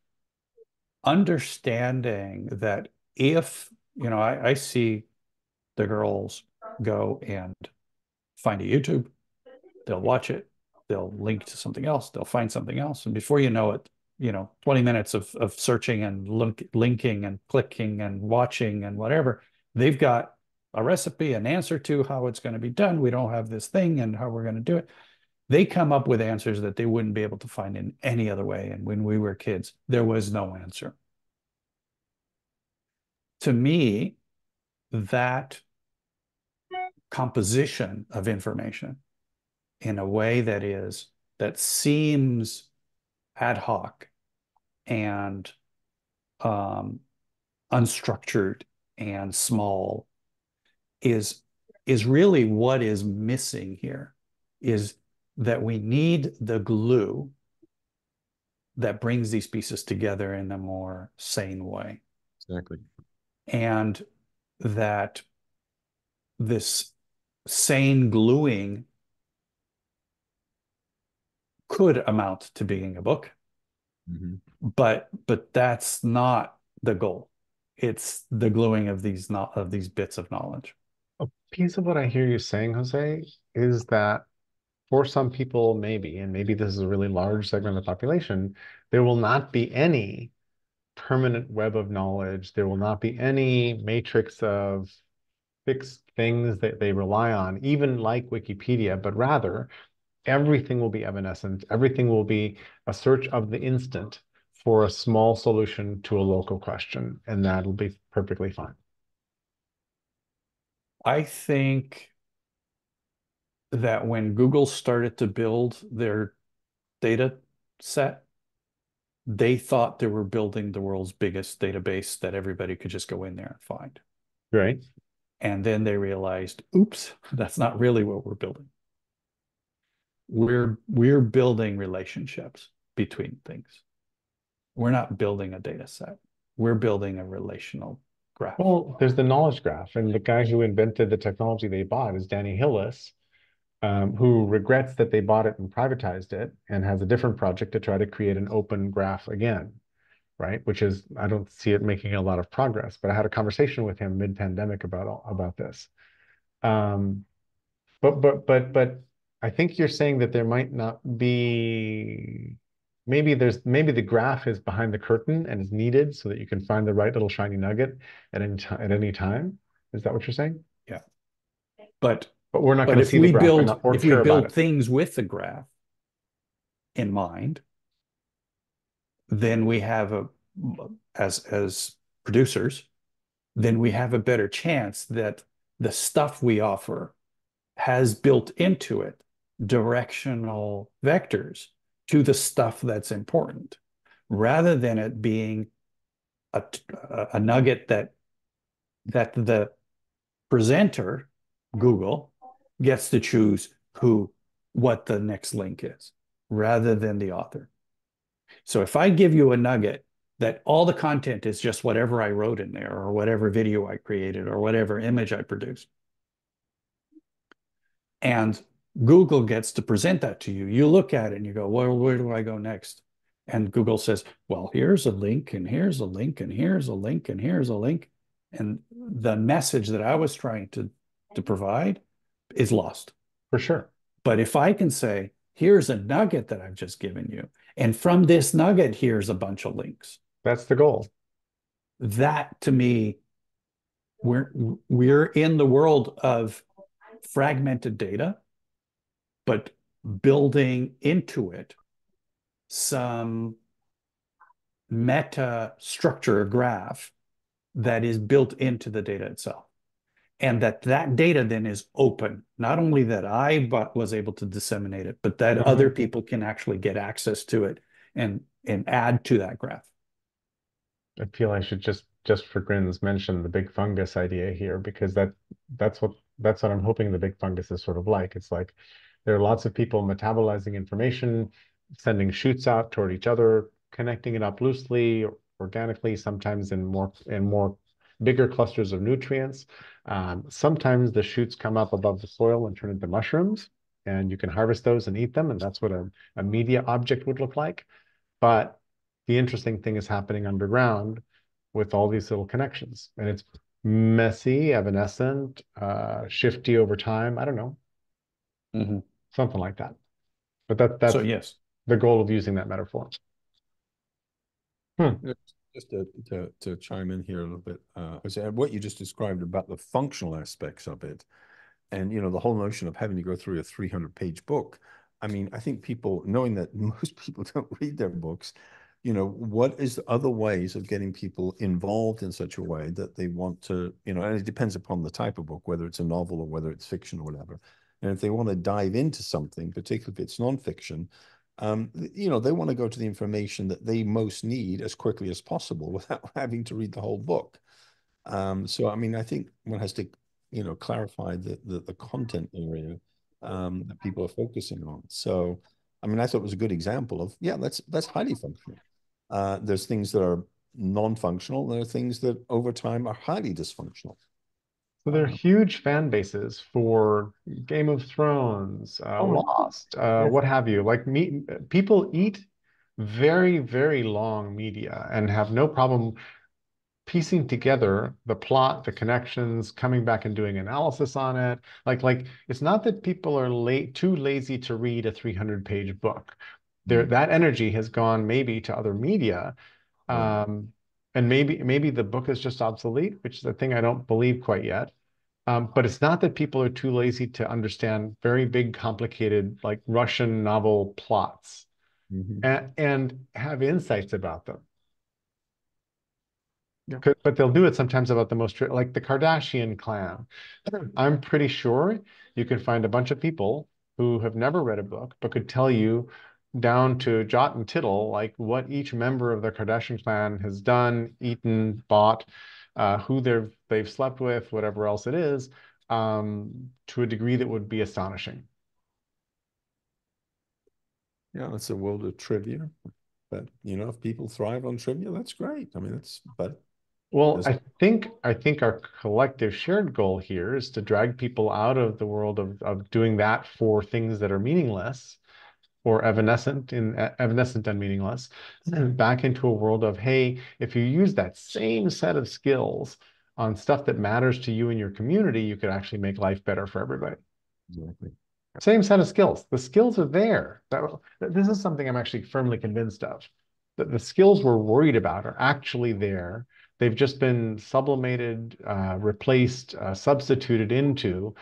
understanding that if you know, I, I see the girls go and find a YouTube, they'll watch it, they'll link to something else, they'll find something else, and before you know it, you know 20 minutes of, of searching and link, linking and clicking and watching and whatever they've got a recipe an answer to how it's going to be done. We don't have this thing and how we're going to do it. They come up with answers that they wouldn't be able to find in any other way. And when we were kids there was no answer to me that composition of information in a way that is that seems ad hoc and um, unstructured and small is is really what is missing here is that we need the glue that brings these pieces together in a more sane way. Exactly. And that this sane gluing could amount to being a book. Mm-hmm. But but that's not the goal. It's the gluing of these not of these bits of knowledge. A piece of what I hear you saying, Jose, is that for some people, maybe, and maybe this is a really large segment of the population, there will not be any permanent web of knowledge. There will not be any matrix of fixed things that they rely on, even like Wikipedia, but rather everything will be evanescent. Everything will be a search of the instant for a small solution to a local question, and that'll be perfectly fine. I think that when Google started to build their data set, they thought they were building the world's biggest database that everybody could just go in there and find. Right. And then they realized, oops, that's not really what we're building. We're we're building relationships between things. We're not building a data set. We're building a relational graph. Well, there's the knowledge graph, and the guy who invented the technology they bought is Danny Hillis, um, who regrets that they bought it and privatized it and has a different project to try to create an open graph again, right? Which is, I don't see it making a lot of progress, but I had a conversation with him mid-pandemic about about this. Um, but but but but I think you're saying that there might not be maybe there's maybe the graph is behind the curtain and is needed so that you can find the right little shiny nugget at any at any time. Is that what you're saying? Yeah. But but we're not going to see the graph. Build, not, if we build things with the graph in mind, then we have a as as producers, then we have a better chance that the stuff we offer has built into it directional vectors to the stuff that's important, rather than it being a, a nugget that that the presenter, Google, gets to choose who, what the next link is, rather than the author. So if I give you a nugget that all the content is just whatever I wrote in there, or whatever video I created, or whatever image I produced, and Google gets to present that to you, you look at it and you go, well, where do I go next? And Google says, well, here's a link, and here's a link, and here's a link, and here's a link. And the message that I was trying to, to provide is lost. For sure. But if I can say, here's a nugget that I've just given you, and from this nugget, here's a bunch of links. That's the goal. That to me, we're we're in the world of fragmented data, but building into it some meta structure graph that is built into the data itself and that that data then is open. Not only that i was able to disseminate it but that mm-hmm. other people can actually get access to it and and add to that graph. I feel i should just just for grins mention the big fungus idea here because that that's what that's what i'm hoping the big fungus is sort of like. It's like there are lots of people metabolizing information sending shoots out toward each other connecting it up loosely organically sometimes in more in more bigger clusters of nutrients. Um, sometimes the shoots come up above the soil and turn into mushrooms, and you can harvest those and eat them, and that's what a, a media object would look like. But the interesting thing is happening underground with all these little connections, and it's messy, evanescent, uh, shifty over time. I don't know, mm-hmm. something like that. But that that's so yes, the goal of using that metaphor. Hmm just to, to, to chime in here a little bit, uh, what you just described about the functional aspects of it, and you know the whole notion of having to go through a 300 page book. I mean, I think people knowing that most people don't read their books, you know, what is the other ways of getting people involved in such a way that they want to, you know, and it depends upon the type of book, whether it's a novel or whether it's fiction or whatever. And if they want to dive into something, particularly if it's nonfiction, um, you know, they want to go to the information that they most need as quickly as possible without having to read the whole book. Um, so, I mean, I think one has to you know, clarify the, the, the content area um, that people are focusing on. So, I mean, I thought it was a good example of, yeah, that's, that's highly functional. Uh, there's things that are non-functional. There are things that over time are highly dysfunctional. So there are huge fan bases for Game of Thrones, uh, Oh, Lost, uh, what have you. Like me, people eat very, very long media and have no problem piecing together the plot, the connections, coming back and doing analysis on it. Like, like it's not that people are late, too lazy to read a 300 page book. There, Mm. that energy has gone maybe to other media. Um, and maybe maybe the book is just obsolete, which is a thing I don't believe quite yet. Um, but it's not that people are too lazy to understand very big, complicated, like Russian novel plots Mhm. and, and have insights about them. Yeah. But they'll do it sometimes about the most, like the Kardashian clan. I'm pretty sure you can find a bunch of people who have never read a book, but could tell you down to jot and tittle, like what each member of the Kardashian clan has done, eaten, bought, uh, who they've they've slept with, whatever else it is, um, to a degree that would be astonishing. Yeah, it's a world of trivia. But you know, if people thrive on trivia, that's great. I mean, it's but Well, I think I think our collective shared goal here is to drag people out of the world of of doing that for things that are meaningless or evanescent in evanescent and meaningless, back into a world of, hey, if you use that same set of skills on stuff that matters to you and your community, you could actually make life better for everybody. exactly. Same set of skills. The skills are there. That, this is something I'm actually firmly convinced of. That the skills we're worried about are actually there. They've just been sublimated, uh, replaced, uh, substituted into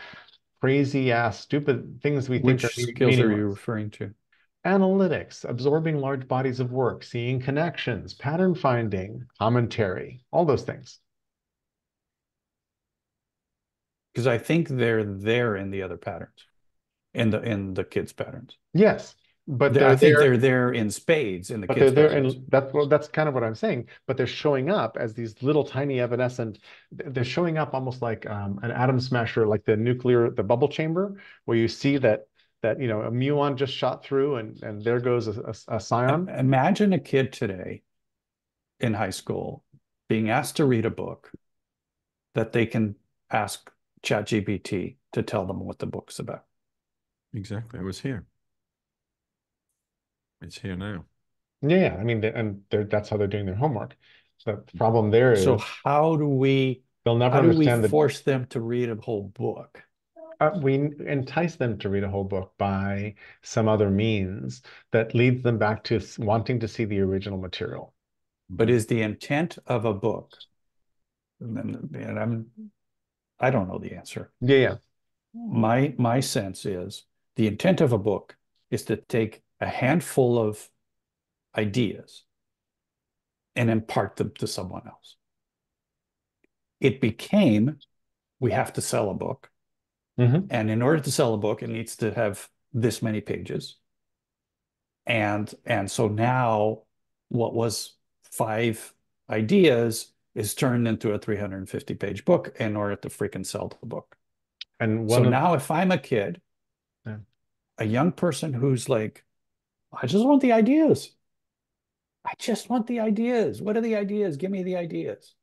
crazy ass, stupid things we think Which are meaning- skills are you referring to? Analytics, absorbing large bodies of work, seeing connections, pattern finding, commentary, all those things. Because I think they're there in the other patterns, in the in the kids' patterns. Yes, but They- they're I think there. they're there in spades in the But they're kids' there, patterns. and that's well, that's kind of what I'm saying. But they're showing up as these little tiny evanescent. They're showing up almost like um, an atom smasher, like the nuclear, the bubble chamber, where you see that that you know a muon just shot through, and and there goes a, a, a scion. Imagine a kid today in high school being asked to read a book that they can ask ChatGPT to tell them what the book's about. Exactly. I was here. It's here now. Yeah, yeah, I mean, and they're, that's how they're doing their homework. The problem there is So how do we they'll never how do we understand the. force them to read a whole book? Uh, we entice them to read a whole book by some other means that leads them back to wanting to see the original material. But is the intent of a book? And and I'm I don't know the answer. Yeah, yeah. My my sense is the intent of a book is to take a handful of ideas and impart them to someone else. It became we have to sell a book, Mhm. and in order to sell a book, it needs to have this many pages. And and so now what was five ideas is turned into a 350 page book in order to freaking sell the book. And So of, now if I'm a kid, Yeah. a young person who's like, I just want the ideas. I just want the ideas. What are the ideas? Give me the ideas.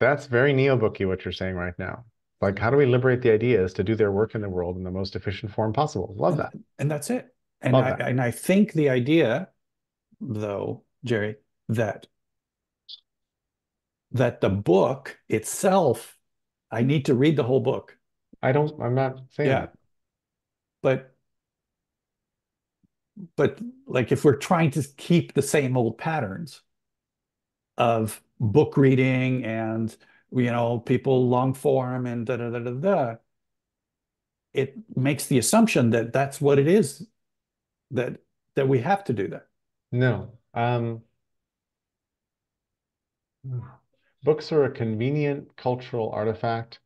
that's very neo-booky what you're saying right now. Like, how do we liberate the ideas to do their work in the world in the most efficient form possible? Love that. And that's it. And Love I that. and I think the idea, though, Jerry, that that the book itself, I need to read the whole book. I don't, I'm not saying Yeah. that. But but like if we're trying to keep the same old patterns of book reading and you know people long form and da da da da da, it makes the assumption that that's what it is that that we have to do that. No. Um, books are a convenient cultural artifact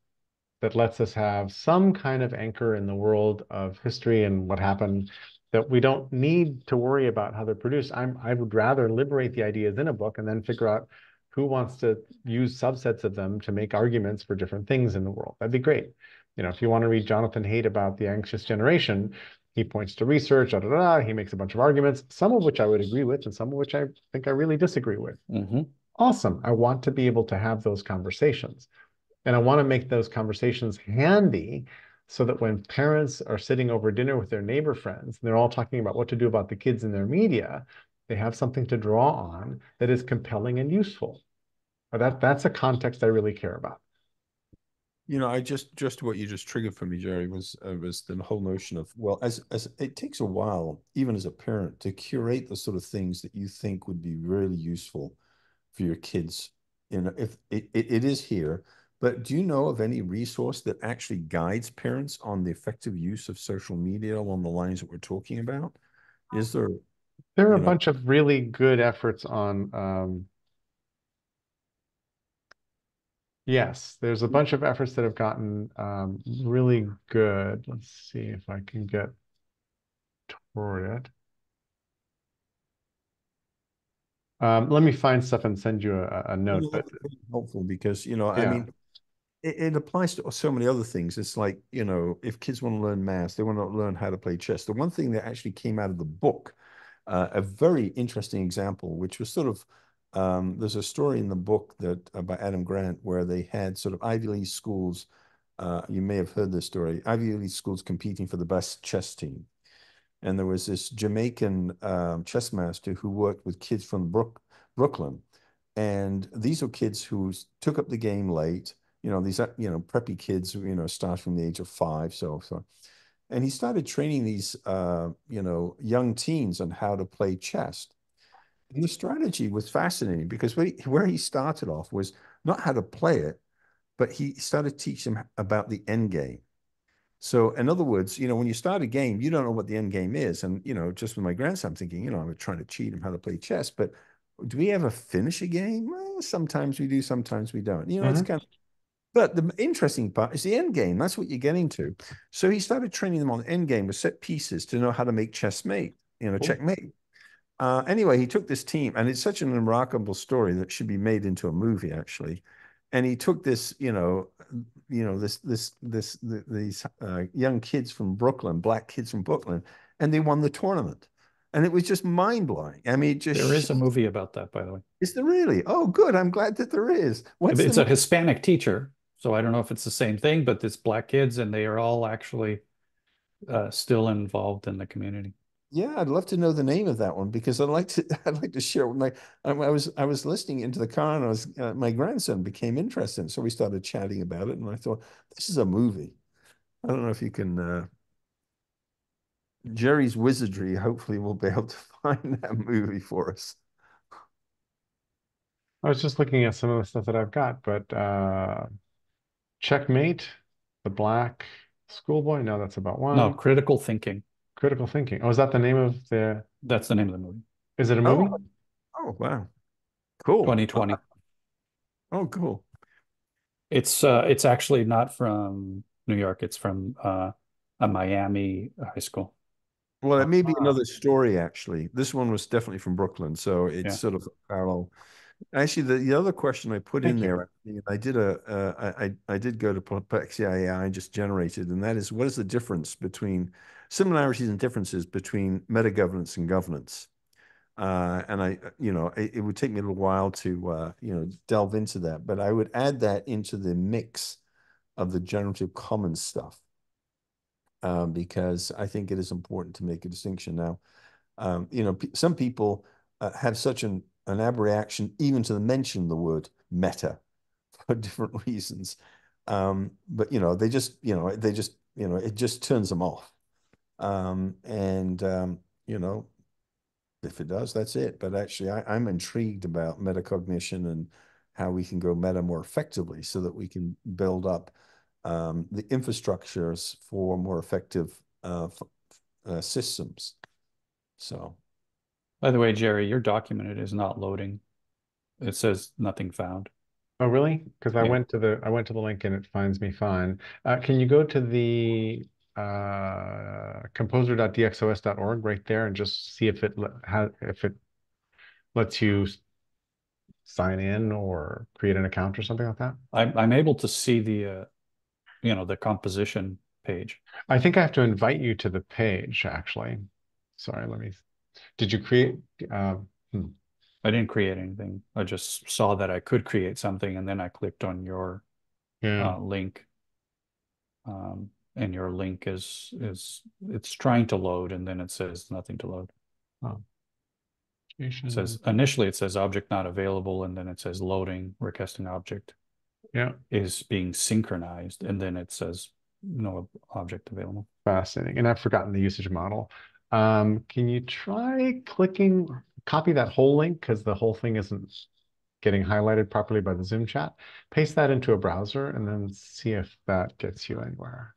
that lets us have some kind of anchor in the world of history and what happened that we don't need to worry about how they're produced. I'm, I would rather liberate the ideas in a book and then figure out who wants to use subsets of them to make arguments for different things in the world? That'd be great. You know, if you want to read Jonathan Haidt about the anxious generation, he points to research, da, da, da, he makes a bunch of arguments, some of which I would agree with, and some of which I think I really disagree with. Mhm. Awesome. I want to be able to have those conversations. And I want to make those conversations handy so that when parents are sitting over dinner with their neighbor friends, and they're all talking about what to do about the kids in their media, they have something to draw on that is compelling and useful. That that's a context I really care about. You know, I just just what you just triggered for me, Jerry, was uh, was the whole notion of well, as as it takes a while, even as a parent, to curate the sort of things that you think would be really useful for your kids. You know, if it, it, it is here, but do you know of any resource that actually guides parents on the effective use of social media along the lines that we're talking about? Is there There are a You know. bunch of really good efforts on um, Yes, there's a bunch of efforts that have gotten um, really good. Let's see if I can get toward it. Um, let me find stuff and send you a, a note, but helpful because you know i Yeah. mean it, it applies to so many other things it's like you know if kids want to learn math they want to learn how to play chess the one thing that actually came out of the book uh, a very interesting example which was sort of um, there's a story in the book that uh, by adam grant where they had sort of ivy league schools uh, you may have heard this story ivy league schools competing for the best chess team and there was this Jamaican um, chess master who worked with kids from Brook, Brooklyn, and these are kids who took up the game late. You know, these uh, you know preppy kids. You know, start from the age of five. So so, and he started training these uh, you know young teens on how to play chess. And the strategy was fascinating because where he, where he started off was not how to play it, but he started teaching them about the end game. So, in other words, you know, when you start a game, you don't know what the end game is. And, you know, just with my grandson, I'm thinking, you know, I'm trying to cheat him how to play chess. But do we ever finish a game? Well, sometimes we do, sometimes we don't. You know, it's Mhm. kind of, but the interesting part is the end game. That's what you're getting to. So he started training them on end game with set pieces to know how to make chessmate, you know, Cool. checkmate. Uh, anyway, he took this team, and it's such an remarkable story that should be made into a movie, actually. And he took this, you know, you know, this, this, this, th these uh, young kids from Brooklyn, black kids from Brooklyn, and they won the tournament. And it was just mind blowing. I mean, just There is a movie about that, by the way. is there really? Oh, good. I'm glad that there is. What's It's the a Hispanic teacher, so I don't know if it's the same thing, but it's black kids and they are all actually uh, still involved in the community. Yeah, I'd love to know the name of that one because I'd like to. I'd like to share with my. I, I was I was listening into the car and I was uh, my grandson became interested, so we started chatting about it, and I thought this is a movie. I don't know if you can. Uh, Jerry's wizardry. Hopefully, we'll be able to find that movie for us. I was just looking at some of the stuff that I've got, but uh, Checkmate, The Black Schoolboy. No, that's about one. No, critical thinking. Critical Thinking. Oh, is that the name of the? That's the name of the movie. Is it a movie? Oh, oh wow, cool. 2020. Oh, cool. It's uh, it's actually not from New York. It's from uh, a Miami high school. Well, it may be Ah. another story, actually. This one was definitely from Brooklyn, so it's Yeah. sort of parallel. Actually, the, the other question I put in Thank you. there, I did a, uh, I, I I did go to Perplexity AI just generated, and that is what is the difference between similarities and differences between meta governance and governance? Uh, and I, you know, it, it would take me a little while to, uh, you know, delve into that, but I would add that into the mix of the generative commons stuff um, because I think it is important to make a distinction now. Um, you know, some people uh, have such an an abreaction even to the mention of the word meta for different reasons. Um, but you know, they just, you know, they just, you know, it just turns them off. Um, and um, you know, if it does, that's it. But actually, I, I'm intrigued about metacognition and how we can go meta more effectively so that we can build up um, the infrastructures for more effective uh, uh, systems. So, By the way, Jerry, your document is not loading. It says nothing found. Oh, really? Because I Yeah. went to the I went to the link and it finds me fine. Uh, can you go to the uh, composer.dxos.org right there and just see if it le- ha if it lets you s- sign in or create an account or something like that? I'm, I'm able to see the, uh, you know, the composition page. I think I have to invite you to the page, actually. Sorry, let me, did you create, uh, hmm, I didn't create anything. I just saw that I could create something and then I clicked on your yeah, uh, link. Um, and your link is is it's trying to load and then it says nothing to load. It says initially it says object not available and then it says loading requesting object yeah, is being synchronized and then it says no object available. fascinating. And I've forgotten the usage model. Um, can you try clicking, copy that whole link because the whole thing isn't getting highlighted properly by the Zoom chat. Paste that into a browser and then see if that gets you anywhere.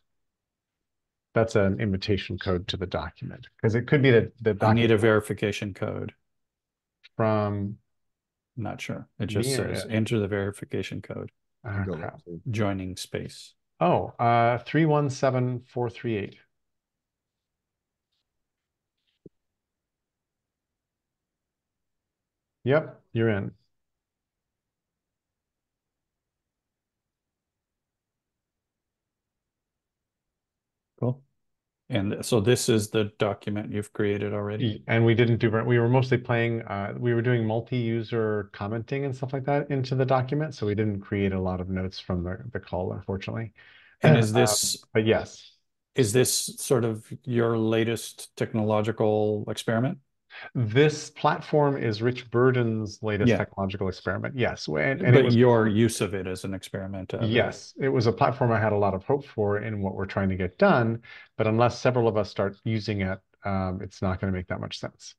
That's an invitation code to the document because it could be that the I need a verification code. from, Not sure. It just says it? enter the verification code, Got crap. that too. joining space. Oh, uh, three one seven four three eight. Yep, you're in. Cool. And so this is the document you've created already? And we didn't do, we were mostly playing, uh, we were doing multi-user commenting and stuff like that into the document, so we didn't create a lot of notes from the, the call, unfortunately. And is Um, this But yes, is this sort of your latest technological experiment? This platform is Rich Burdon's latest Yeah. technological experiment. Yes, and, and But was your use of it as an experiment. of it. Yes, it was a platform I had a lot of hope for in what we're trying to get done, but unless several of us start using it, um, it's not going to make that much sense.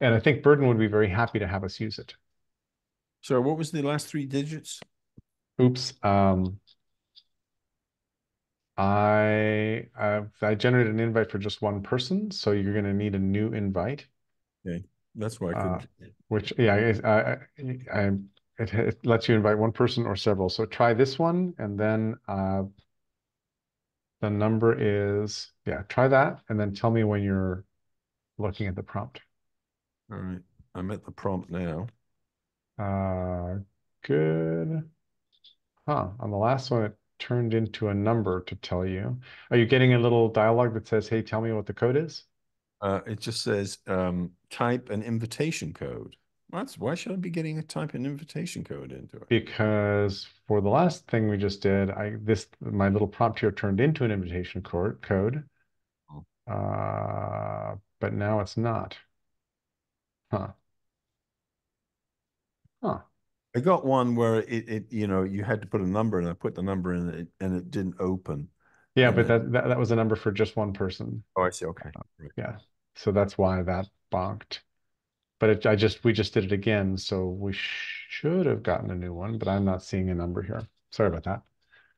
And I think Burden would be very happy to have us use it. So what was the last three digits? Oops. Um, I uh, I generated an invite for just one person, so you're going to need a new invite. That's why I Uh, couldn't. Which yeah, I, I, I it, it lets you invite one person or several. So try this one, and then uh, the number is yeah. Try that, and then tell me when you're looking at the prompt. All right, I'm at the prompt now. Uh, good. Huh. On the last one, it turned into a number to tell you. Are you getting a little dialogue that says, "Hey, tell me what the code is"? Uh, it just says um, type an invitation code. That's why should I be getting a type an invitation code into it? Because for the last thing we just did, I this my little prompt here turned into an invitation code code. Oh. Uh, but now it's not. Huh. Huh. I got one where it, it you know you had to put a number and I put the number in it and it didn't open. Yeah, And but then- that, that that was a number for just one person. Oh, I see. Okay. Right. Yeah. So that's why that bonked. But it, I just we just did it again, so we should have gotten a new one, but I'm not seeing a number here. Sorry about that.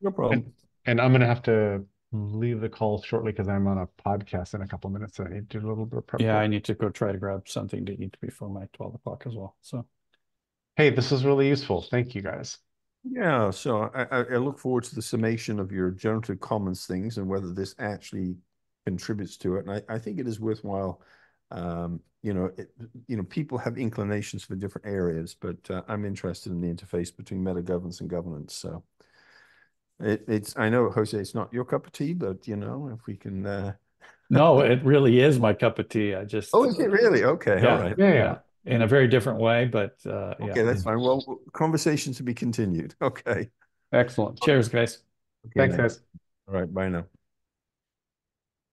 No problem. And I'm gonna have to leave the call shortly because I'm on a podcast in a couple minutes and I need to do a little bit of prep. Yeah, work. I need to go try to grab something to eat before my twelve o'clock as well. So Hey, this is really useful. Thank you guys. Yeah, so I, I, look forward to the summation of your generative commons things and whether this actually contributes to it. And I, I think it is worthwhile. Um, you know, it, you know, people have inclinations for different areas, but uh, I'm interested in the interface between meta governance and governance. So it, it's, I know, Jose, it's not your cup of tea, but you know, if we can, uh, no, it really is my cup of tea. I just oh, is it really? Okay, Yeah. all right. Yeah, yeah. Yeah, in a very different way, but uh, yeah. Okay, that's fine. Well, conversation to be continued. Okay. Excellent. Cheers, guys. Okay, Thanks, then. guys. All right, bye now.